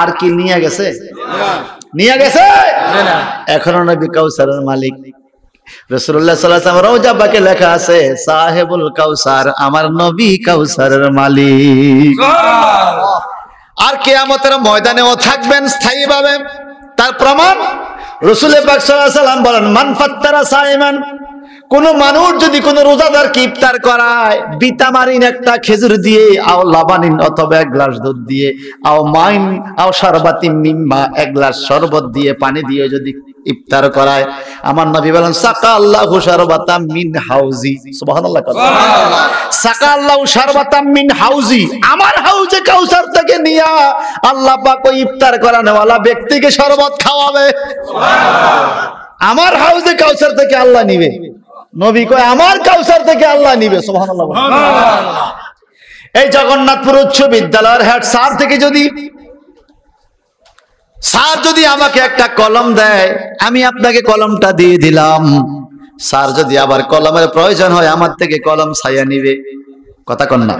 আর কি নিয়ে গেছে? নিয়ে গেছে? এখনও নবী কাউসারের মালিক। রসুল্লাহ সাল্লাম রোজা বাকে লেখা আছে সাহেবুল কাউসার আমার নবী কাউসারের মালিক। আর কেয়ামতের ময়দানেও থাকবেন স্থায়ীভাবে। তার প্রমাণ রসুল পাক সাল্লাম বলেন মান ফাত্তারা সাইমান কোন মানুষ যদি কোন রোজাদারকে ইফতার করায় বিতামারিন একটা খেজুর দিয়ে আও লাবানিন অথবা এক গ্লাস দুধ দিয়ে আও মাইন আও শরবাতিন মিম্মা এক গ্লাস শরবত দিয়ে পানি দিয়ে যদি ইফতার করায় আমার নবী বলেন সাকা আল্লাহু শরবাতাম মিন হাউজি। সুবহানাল্লাহ সাকা আল্লাহু শরবাতাম মিন হাউজি। আমার হাউজে কাউসার থেকে নিয়া আল্লাহ পাক ওই ইফতার করানোওয়ালা ব্যক্তিকে শরবত খাওয়াবে। আমার হাউজে কাউসার থেকে আল্লাহ নিবে। নবী কয় আমার কাউসার থেকে আল্লাহ নিবে। এই জগন্নাথপুর উচ্চ বিদ্যালয়ের হেড স্যার থেকে যদি স্যার যদি আমাকে একটা কলম দেয় আমি আপনাকে কলমটা দিয়ে দিলাম। স্যার যদি আবার কলমের প্রয়োজন হয় আমার থেকে কলম ছাইয়া নিবে। কথা কন না।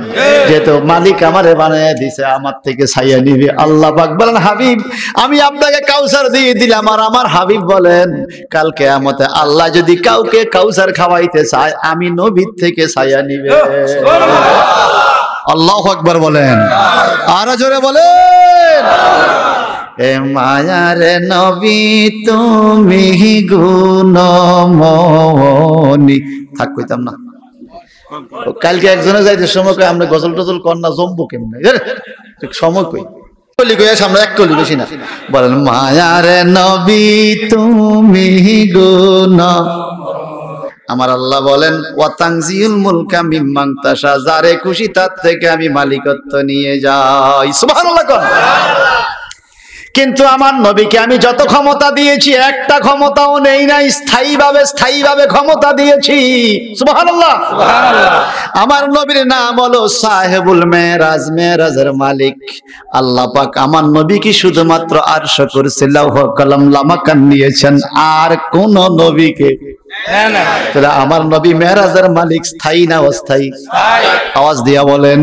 যেহেতু মালিক আমারে বানিয়ে দিছে আমার থেকে ছাইয়া নিবে। আল্লাহ পাক বলেন হাবিব আমি আপনাকে কাউসার দিয়ে দিলাম আর আমার হাবিব বলেন কালকে আমতে আল্লাহ যদি কাউকে কাউসার খাওয়াইতে চায় আমি নবীর থেকে ছাইয়া নিবে। আল্লাহ আকবার বলেন। আরও জোরে বলেন। এ মায়ার নবী তুমি গুণমনি। থাক কইতাম না। কালকে একজনে যাইতে সময় কই আমরা গজল টজল কর না, জমবো কেমনে? সময় কই? আমরা আল্লাহ বলেন যারে খুশি তার থেকে আমি মালিকত্ব নিয়ে যাই। সুবহানাল্লাহ কিন্তু আমার নবীকে আমি যত ক্ষমতা দিয়েছি একটা ক্ষমতাও নেই নাই স্থায়ীভাবে স্থায়ীভাবে ক্ষমতা দিয়েছি। সুবহানাল্লাহ। আমার নবীর নাম হলো সাহেবুল মেরাজ মেরাজের মালিক। আল্লাহ পাক আমার নবীকে শুধুমাত্র আরশ করছে লৌহ কলম লামাকান নিয়েছেন আর কোন নবীকে। তাহলে আমার নবী মেরাজের মালিক স্থায়ী না অস্থায়ী? আওয়াজ দিয়া বলেন।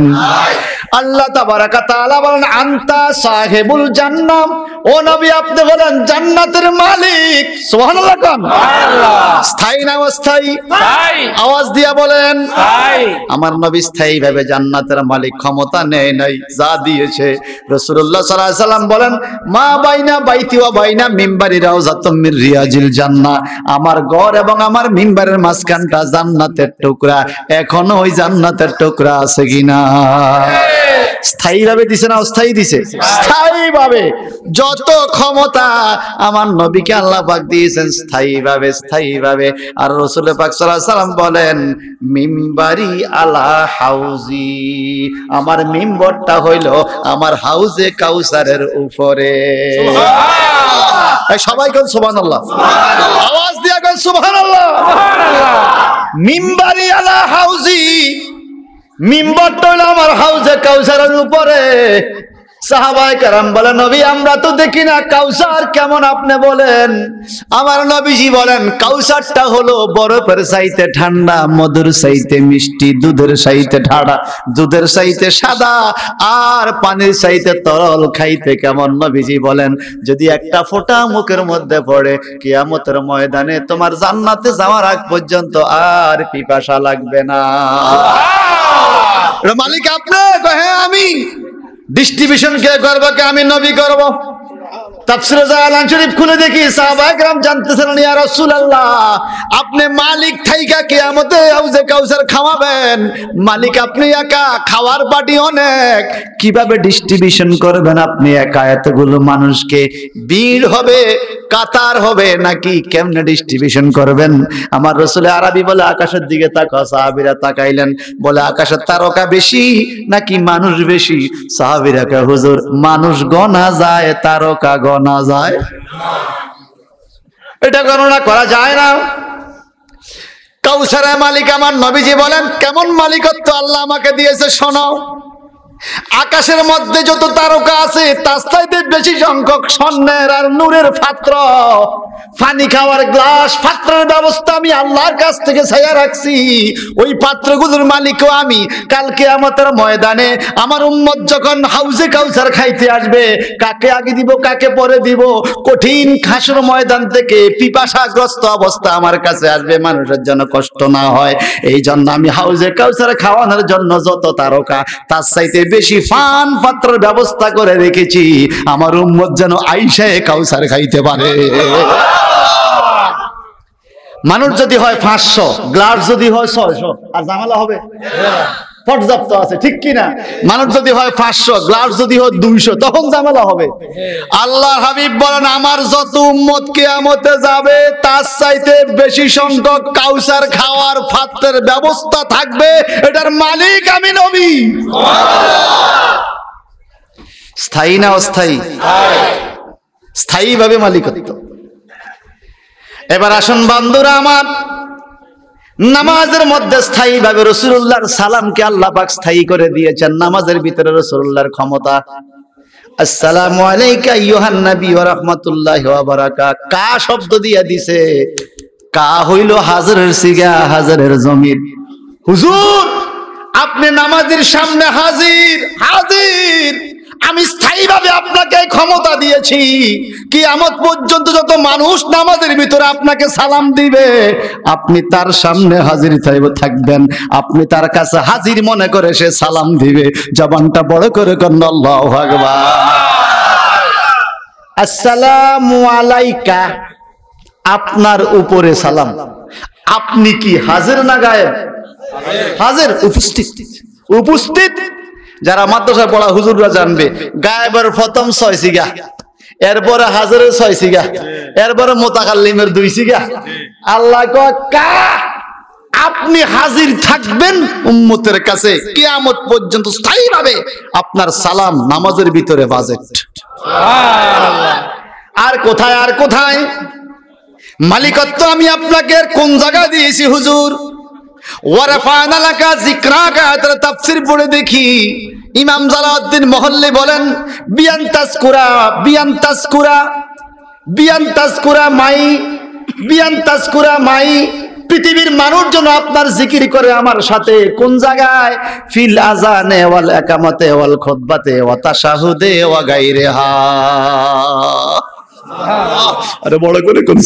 আল্লাহ তাবারাকা তাআলা বলেন আনতা সাহেবুল জান্নাম। ও নবী আপনি বলেন জান্নাতের মালিক। সুবহানাল্লাহ কোন। স্থায়ী না অস্থায়ী? আওয়াজ দিয়া বলেন। আমার নবী স্থায়ী ভাবে জান্নাতের মালিক ক্ষমতা নেয় নাই যা দিয়েছে। রাসূলুল্লাহ সাল্লাল্লাহু আলাইহি সাল্লাম বলেন মা বাইনা বাইতি ওয়া বাইনা মিম্বারি রাউজাতুম মির রিয়াজিল জান্নাহ। আমার ঘর এবং আমার মিম্বারের মাঝখানটা জান্নাতের টুকরা। এখনও ওই জান্নাতের টুকরা আছে কিনা? স্থায়ী ভাবে দিছে না অস্থায়ী দিছে? স্থায়ী ভাবে যত ক্ষমতা আমার নবীকে আল্লাহ পাক দিয়েছেন স্থায়ী ভাবে স্থায়ী ভাবে আর রসুল পাক সাল্লাম বলেন মিম্বারি আলা হাউজি। আমার মিম্বরটা হইল আমার হাউজে কাউসারের উপরে। সবাই কোন সুবহানাল্লাহ। আওয়াজ দিয়া কোন সুবহানাল্লাহ। মিম্বারি আলা হাউজি। মিম্বরটা হইল আমার হাউজে কাউসারের উপরে। সাহাবাই কারাম বলেন, নবী, আমরা তো দেখি না কাউসার কেমন আপনি বলেন? আমার নবীজি বলেন, কাউসারটা হলো বরফের সাইতে ঠান্ডা, মধুর সাইতে মিষ্টি, দুধের সাইতে ঠাড়া দুধের সাইতে সাদা, আর পানির সাইতে তরল খাইতে কেমন? নবীজি বলেন, যদি একটা ফোঁটা মুখের মধ্যে পড়ে, কিয়ামতের ময়দানে তোমার জান্নাতে যাওয়ার আগ পর্যন্ত আর পিপাসা লাগবে না। মালিক আপনি? হ্যাঁ আমি। ডিস্ট্রিবিউশন কে করব কে? আমি নবী করব? কাতার হবে, নাকি কেমনে ডিস্ট্রিবিউশন করবেন? আমার রসুল আরবি বলে, আকাশের দিকে তাকা সাহাবিরা তাকাইলেন। বলে, আকাশের তারকা বেশি, নাকি মানুষ বেশি? সাহাবিরা হুজুর, মানুষ গনা যায়, তারকা গনা যায়? এটা গণনা করা যায় না। কাউসারের মালিক আমার নবীজি বলেন, কেমন মালিকত্ব আল্লাহ আমাকে দিয়েছে শোনো আকাশের মধ্যে যত তারকা আছে, তার চাইতে বেশি সংখ্যক স্বর্ণের আর নূরের পাত্র। পানি খাওয়ার গ্লাস, পাত্রের ব্যবস্থা আমি আল্লাহর কাছ থেকে ছায়া রাখছি। ওই পাত্রগুলোর মালিকও আমি। কালকে আমাদের ময়দানে আমার উম্মত যখন হাউজে কাউসার খাইতে আসবে, কাকে আগে দিব, কাকে পরে দিব, কঠিন খাসর ময়দান থেকে পিপাসাগ্রস্ত অবস্থা আমার কাছে আসবে, মানুষের জন্য কষ্ট না হয়। এই জন্য আমি হাউজে কাউসার খাওয়ানোর জন্য যত তারকা, তার চাইতে বেশি ফান পাত্রের ব্যবস্থা করে রেখেছি। আমার উম্মত যেন আইসায় কাউসার খাইতে পারে। মানুষ যদি হয় পাঁচশো, গ্লাস যদি হয় ছয়শো, আর জামালা হবে? পর্যাপ্ত আছে, ঠিক কি না মানুষ যদি হয় পাঁচশো, গ্লাস যদি হয় দুইশো, তখন ঝামেলা হবে। আল্লাহ হাবিব বলেন, আমার যত উম্মত কেয়ামতে যাবে, তার চাইতে বেশি সংখ্যক কাউসার খাওয়ার পাত্রের ব্যবস্থা থাকবে। এটার মালিক আমি নবী। স্থায়ী না অস্থায়ী? স্থায়ী ভাবে মালিকত্ব। এবার আসুন বন্ধুরা আমার নামাজের মধ্যে স্থায়ী ভাবে রসুল্লাহর সালামকে আল্লাহ পাক স্থায়ী করে দিয়েছেন। নামাজের ভিতরে রসুল্লাহর ক্ষমতা। কা শব্দ দিয়া দিছে? কা হইল আপনি নামাজের সামনে হাজির হাজির। আমি স্থায়ীভাবে আপনাকে ক্ষমতা দিয়েছি। কি আমত পর্যন্ত যত মানুষ নামাজের ভিতরে আপনাকে সালাম দিবে, আপনি তার সামনে হাজির থাকবেন। আপনি তার কাছে হাজির মনে করে সে সালাম দিবে। জবানটা বড় করে আল্লাহ ভগবান আসসালামু আলাইকা, আপনার উপরে সালাম। আপনি কি হাজির না গায়েব? হাজির, উপস্থিত। উপস্থিত? যারা মাদ্রাসায় পড়া হুজুররা জানবে। গায়েবের প্রথম ছয় সিগা, এরপরে হাজারের ছয় সিগা, এরপরে মোতাকাল্লিমের দুই সিগা। আল্লাহ কা, আপনি হাজির থাকবেন উম্মতের কাছে। কিয়ামত পর্যন্ত স্থায়ীভাবে আপনার সালাম নামাজের ভিতরে বাজেট আর কোথায় আর কোথায়? মালিকত্ব আমি আপনাকে কোন জায়গায় দিয়েছি হুজুর? পড়ে দেখি। ইমাম জালাউদ্দিন বলেন মাই মাই, পৃথিবীর মানুষ যেন আপনার জিকির করে আমার সাথে। কোন জায়গায়? ফিল আজানে ওয়াল একামতে ওয়াল খুতবাতে, ওয়া ওয়া গায়রিহা। আরে বড় করে কোন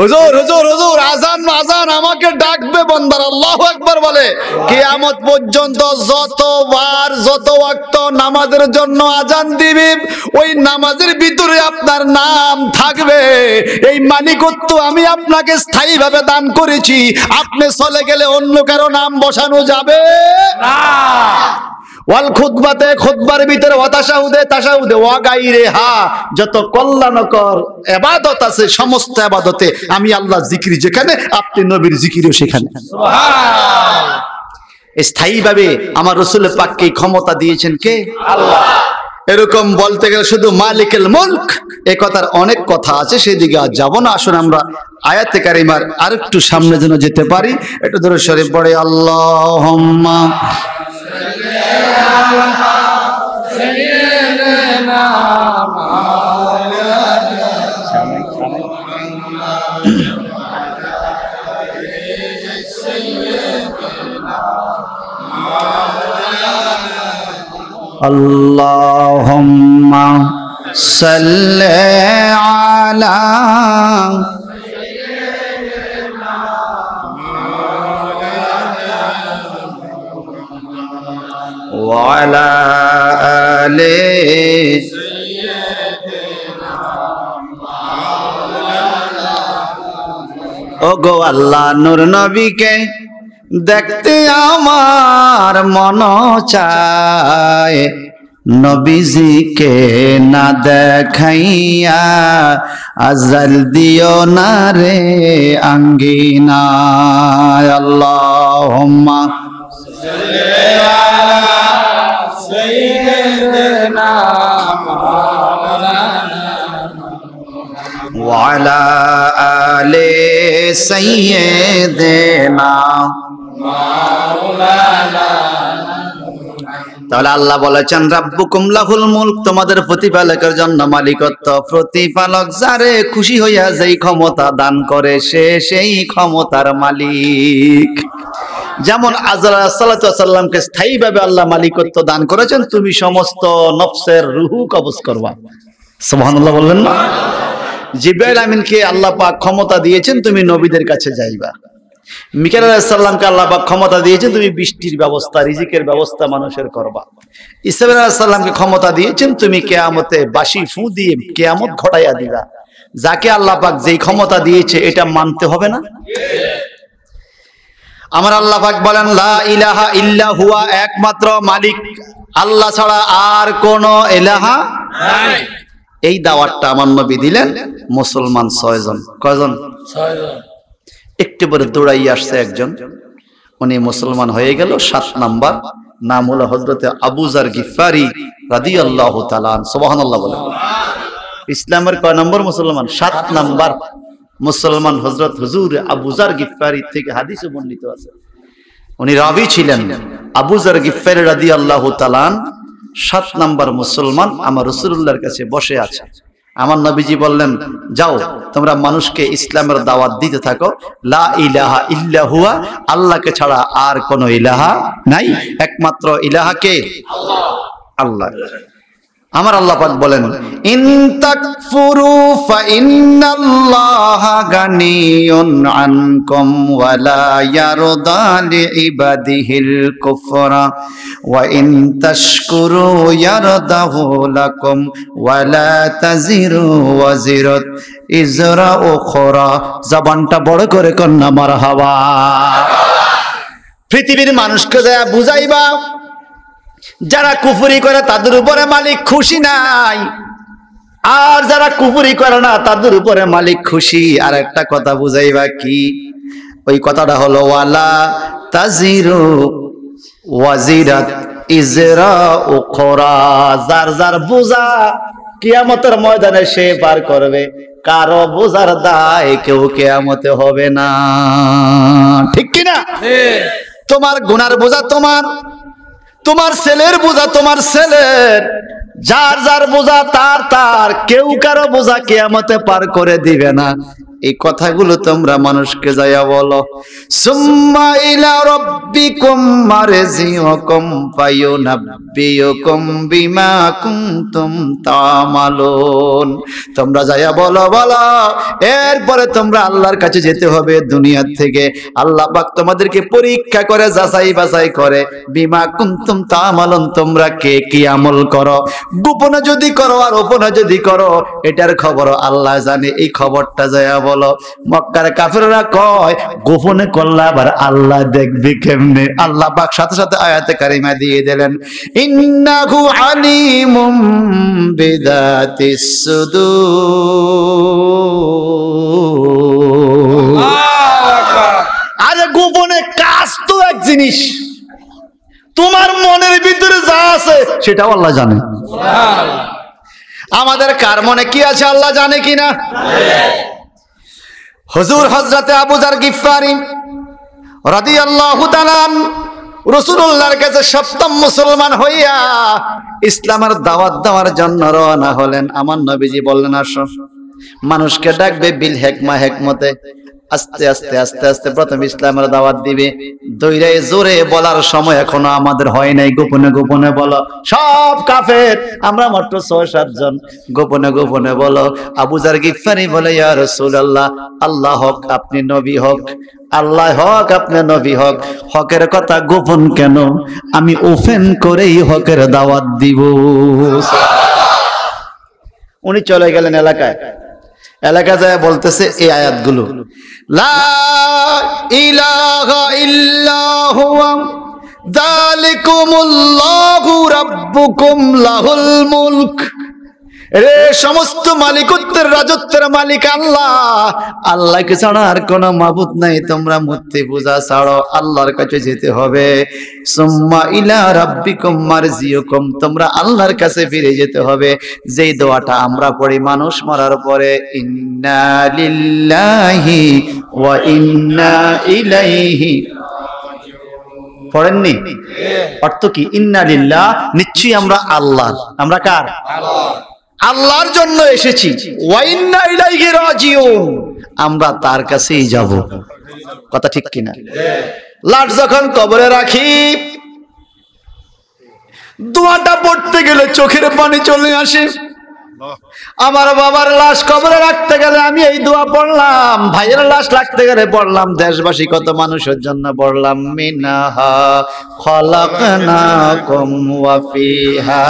হুজুর হুজুর হুজুর, আজান আজান আমাকে ডাকবে বন্দার, আল্লাহ একবার বলে। কিয়ামত পর্যন্ত যতবার যত ওয়াক্ত নামাজের জন্য আজান দিবি, ওই নামাজের ভিতরে আপনার নাম থাকবে। এই মালিকত্ব আমি আপনাকে স্থায়ীভাবে দান করেছি। আপনি চলে গেলে অন্য কারও নাম বসানো যাবে? ওয়াল ভিতরে ওয়া গাইরে হা যত কল্যাণকর এবাদত আছে সমস্ত এবাদতে আমি আল্লাহ জিকির যেখানে আপনি নবীর জিকিরও সেখানে। স্থায়ীভাবে আমার রসুল পাককে ক্ষমতা দিয়েছেন কে? আল্লাহ। এরকম বলতে গেলে শুধু মালিকেল মুলক এ কথার অনেক কথা আছে সেদিকে আর যাব না। আসুন আমরা আয়াতে কারিমার আরেকটু সামনে যেন যেতে পারি। একটু ধরে শরীফ পড়ে আল্লাহ اللهم صل على وعلى آله ও গো আল্লাহ নূর নবীকে দেখতে আমার মন চায় নবীজিকে না দেখাইয়া আজাল দিও না রে আঙ্গিনা আল্লাহ وعلى آل سيدنا তাহলে আল্লাহ বলেছেন রাব্বুকুম লাহুল মুলক তোমাদের প্রতিপালকের জন্য মালিকত্ব প্রতিপালক যারে খুশি হইয়া যেই ক্ষমতা দান করে সে সেই ক্ষমতার মালিক যেমন আজরা সাল্লামকে স্থায়ীভাবে আল্লাহ মালিকত্ব দান করেছেন, তুমি সমস্ত নফসের রুহু কবজ করবা। সুবহানাল্লাহ বললেন না? জিব্রাইল আমিনকে আল্লাহ পাক ক্ষমতা দিয়েছেন, তুমি নবীদের কাছে যাইবা। মিকাল আলাহিসাল্লামকে আল্লাহ পাক ক্ষমতা দিয়েছেন, তুমি বৃষ্টির ব্যবস্থা, রিজিকের ব্যবস্থা মানুষের করবা। ইসলাম আলাহিসাল্লামকে ক্ষমতা দিয়েছেন, তুমি কেয়ামতে বাসি ফু দিয়ে কেয়ামত ঘটাইয়া দিবা। যাকে আল্লাহ পাক যেই ক্ষমতা দিয়েছে, এটা মানতে হবে না? আমার আল্লাহ পাক বলেন লা ইলাহা ইল্লা হুয়া একমাত্র মালিক। আল্লাহ ছাড়া আর কোন এলাহা নাই। এই দাওয়াতটা আমার নবী দিলেন মুসলমান ছয়জন। কয়জন? একটু পরে দৌড়াই আসছে একজন। উনি মুসলমান হয়ে গেল সাত নাম্বার। নাম হলো হজরতে আবুজার গিফারি রাদি আল্লাহ তালান সোবাহান আল্লাহ বলে ইসলামের কয় নম্বর মুসলমান? সাত নাম্বার। মুসলমান হজরত হুজুর আবুজার গিফারি থেকে হাদিসে বর্ণিত আছে। উনি রাবি ছিলেন। আবুজার গিফারি রাদি আল্লাহ তালান সাত নাম্বার মুসলমান আমার রসুল্লাহর কাছে বসে আছে। আমার নবীজি বললেন, যাও, তোমরা মানুষকে ইসলামের দাওয়াত দিতে থাকো। লা ইলাহা ইল্লা হুয়া, আল্লাহকে ছাড়া আর কোনো ইলাহা নাই। একমাত্র ইলাহা কে? আল্লাহ। আমার আল্লাহ পাক বলেন, ইন তাকফুরু ফা ইন্নাল্লাহা গানিয়ুন আনকুম ওয়া লা ইয়ারদা লিইবাদিহিল কুফরা ওয়া ইন তাশকুরু ইয়ারদাহু লাকুম ওয়া লা তাজিরু ওয়াজিরাত ইজরা উখরা। জবানটা বড় করে কন্যা মারহাবা। পৃথিবীর মানুষকে যা বুঝাইবা যারা কুফুরি করে তাদের উপরে মালিক খুশি নাই। আর যারা কুফুরি করে না তাদের উপরে মালিক খুশি। আর একটা কথা বুঝাইবা কি ওই কথাটা হলো ওয়ালা তাজিরু ওয়াজিরাত ইজরা উখরা যার যার বোঝা কিয়ামতের ময়দানে সে পার করবে। কারও বোঝার দায় কেউ কেয়ামতে হবে না। ঠিক কি না তোমার গুনার বোঝা তোমার। তোমার ছেলের বোঝা তোমার ছেলের। যার যার বোঝা তার তার, কেউ কারও বোঝা কেয়ামতে পার করে দিবে না। এই কথাগুলো তোমরা মানুষকে যাইয়া বলো। তোমরা যাইয়া বলো বলো, এরপরে তোমরা আল্লাহর কাছে যেতে হবে দুনিয়ার থেকে। আল্লাহ পাক তোমাদেরকে পরীক্ষা করে, যাচাই বাছাই করে। বিমা কুনতুম তামালুন, তোমরা কে কি আমল করো? গোপনে যদি করো আর ওপনে যদি করো, এটার খবর আল্লাহ জানে, এই খবরটা যাইয়া বলো মক্কার কাফেররা কয় গোপনে করলে আবার আল্লাহ দেখবি কেমনে? আল্লাহ পাক সাথে সাথে আয়াতে কারিমা দিয়ে দিলেন ইন্নাহু আলিমুম বিদাতিস সুদূর। আরে গোপনে কাজ তো এক জিনিস। তোমার মনের ভিতরে যা আছে সেটাও আল্লাহ জানে। আমাদের কার মনে কি আছে আল্লাহ জানে কিনা? হুজুর হজরতে আবুজার গিফারি রাদি আল্লাহ রসুল্লাহর কাছে সপ্তম মুসলমান হইয়া ইসলামের দাওয়াত দেওয়ার জন্য রওনা হলেন। আমার নবীজি বললেন, আস। মানুষকে ডাকবে বিল হেকমা হেকমতে। আস্তে আস্তে আস্তে আস্তে প্রথম ইসলামের দাওয়াত দিবে। দৈরে জোরে বলার সময় এখনও আমাদের হয় নাই। গোপনে গোপনে বলো, সব কাফের, আমরা মাত্র ছয় সাতজন গোপনে গোপনে বলো আবুজার গিফারি বলে, ইয়া রাসূলুল্লাহ, আল্লাহ হক, আপনি নবী হক। আল্লাহ হক, আপনি নবী হক। হকের কথা গোপন কেন? আমি ওপেন করেই হকের দাওয়াত দিব। উনি চলে গেলেন এলাকায়। এলাকা যায় বলতেছে এই আয়াতগুলো। যালিকুমুল্লাহু রাব্বুকুম লাহুল মুলক। রে সমস্ত মালিকত্বের রাজত্বের মালিক আল্লাহ। আল্লাহকে ছাড়া আর কোন মাবুদ নাই তোমরা মূর্তি পূজা ছাড়ো আল্লাহর কাছে যেতে হবে। সুম্মা ইলা রাব্বিকুম মারজিউকুম তোমরা আল্লাহর কাছে ফিরে যেতে হবে। যেই দোয়াটা আমরা পড়ি মানুষ মরার পরে ইন্না লিল্লাহি ওয়া ইন্না ইলাইহি পড়েননি? অর্থ কি? ইন্না লিল্লাহ নিশ্চয়ই আমরা আল্লাহর। আমরা কার? আল্লাহর জন্য এসেছি। আমরা তার কাছেই যাব। কথা ঠিক কিনা? লাট যখন কবরে রাখি, দোয়াটা পড়তে গেলে চোখের পানি চলে আসে। আমার বাবার লাশ কবরে রাখতে গেলে আমি এই দোয়া পড়লাম। ভাইয়ের লাশ রাখতে গেলে পড়লাম। দেশবাসী কত মানুষের জন্য পড়লাম। মিনাহা খলাকনাকুম ওয়া ফিহা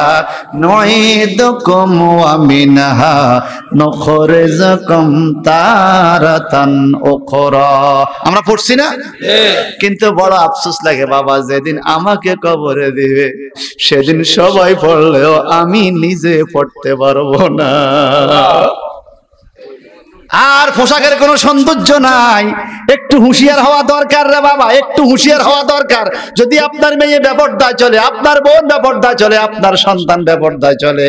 নুঈদুকুম ওয়া মিনহা নুখরিজুকুম তারাতান উখরা। আমরা পড়ছি না? কিন্তু বড় আফসোস লাগে বাবা, যেদিন আমাকে কবরে দিবে, সেদিন সবাই পড়লেও আমি নিজে পড়তে পারব। না আর পোশাকের কোনো সৌন্দর্য নাই। একটু হুঁশিয়ার হওয়া দরকার রে বাবা, একটু হুঁশিয়ার হওয়া দরকার। যদি আপনার মেয়ে ব্যাপারদায় চলে, আপনার বোন ব্যাপারদায় চলে, আপনার সন্তান ব্যাপারদায় চলে।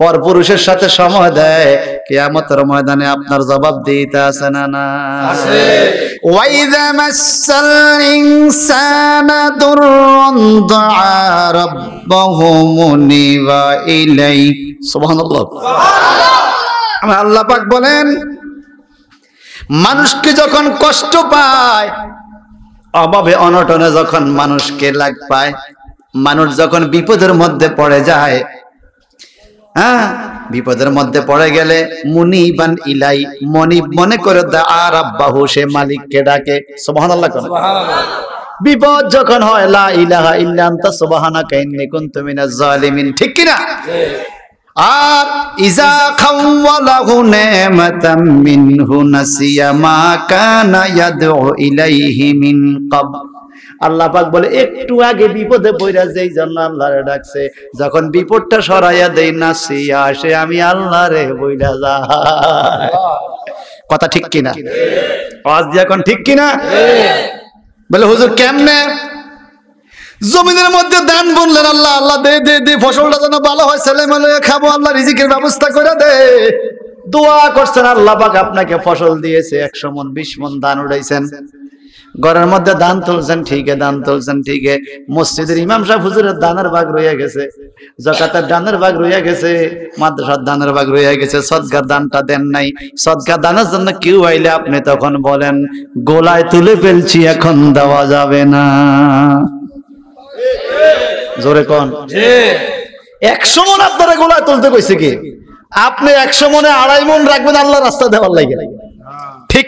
পর পুরুষের সাথে সময় দেয়। কেয়ামতের ময়দানে আপনার জবাব দিতে আছে না না। ওয়াইদা মাসাল ইনসানা দুররুন দুআ রাব্বাহু মুনিবা ইলাই সুবহানাল্লাহ। আমার আল্লাহ পাক বলেন মানুষকে যখন কষ্ট পায় অভাবে অনটনে যখন মানুষকে লাগ পায় মানুষ যখন বিপদের মধ্যে পড়ে যায় হ্যাঁ বিপদের মধ্যে পড়ে গেলে মুনিবান ইলাই মনি মনে করে দা আর আব্বাহু সে মালিককে ডাকে। সুবহানাল্লাহ কোন বিপদ যখন হয় লা ইলাহা ইল্লা আনতা সুবহানাকা ইন্নী কুনতু মিনাজ জালিমিন ঠিক কি না? আর ইজা খাওয়ালাহু নেমাতাম মিনহু নাসিয়া মা কানা ইয়াদউ ইলাইহি মিন ক্বাব আল্লাহ পাক বলে, একটু আগে বিপদে পড়া যেই জন্য আল্লাহরে ডাকছে, যখন বিপদটা সরাইয়া দেই নাসিয়া আসে আমি আল্লাহরে বইলা যা কথা ঠিক কিনা? আওয়াজ দিয়ে এখন ঠিক কিনা? বলে, হুজুর, কেমনে? জমিনের মধ্যে দান বললেন, আল্লাহ আল্লাহ, দে দে দে, ফসলটা যেন ভালো হয়, ছেলে মেলে খাব, আল্লাহ, রিজিকের ব্যবস্থা করে দে। দোয়া করছেন, আল্লাহ পাক আপনাকে ফসল দিয়েছে, একশো মন, বিশ মন ধান উড়াইছেন ঘরের মধ্যে দান তুলছেন, ঠিকই, দান তুলছেন, ঠিকই। মসজিদের ইমাম সাহেব হুজুরের দানের ভাগ রয়ে গেছে। জকাতের দানের ভাগ রয়ে গেছে, মাদ্রাসার দানের ভাগ রইয়া গেছে সদকার দানটা দেন নাই। সদকার দানের জন্য কেউ আইলে আপনি তখন বলেন, গোলায় তুলে ফেলছি, এখন দেওয়া যাবে না। জোরে কোন। একশো মন আপনারা গোলায় তুলতে কইছে কি? আপনি একশো মনে আড়াই মন রাখবেন আল্লাহ রাস্তা দেওয়ার লাগে।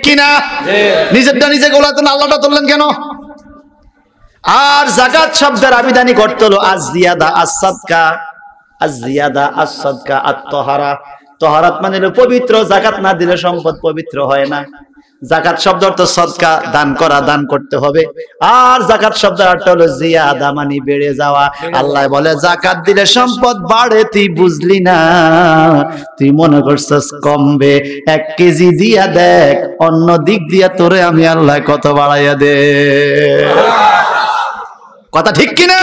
কিনা? নিজেরটা নিজে গোলাতেন আল্লাহটা তুললেন কেন? আর জাকাত শব্দের আবিধানি করতে হলো, আজ জিয়াদা আজ সাদকা আজ জিয়াদা আজ সাদকা আত্মহারা তহারাত মানে পবিত্র, জাকাত না দিলে সম্পদ পবিত্র হয় না। জাকাত শব্দ অর্থ সদকা, দান করা, দান করতে হবে। আর জাকাত শব্দ অর্থ হলো জিয়াদা মানে বেড়ে যাওয়া। আল্লাহ বলে, জাকাত দিলে সম্পদ বাড়ে, তুই বুঝলি না। তুই মনে করছিস কমবে। এক কেজি দিয়া দেখ, অন্য দিক দিয়া তোরে আমি আল্লাহ কত বাড়াইয়া দে। কথা ঠিক কিনা?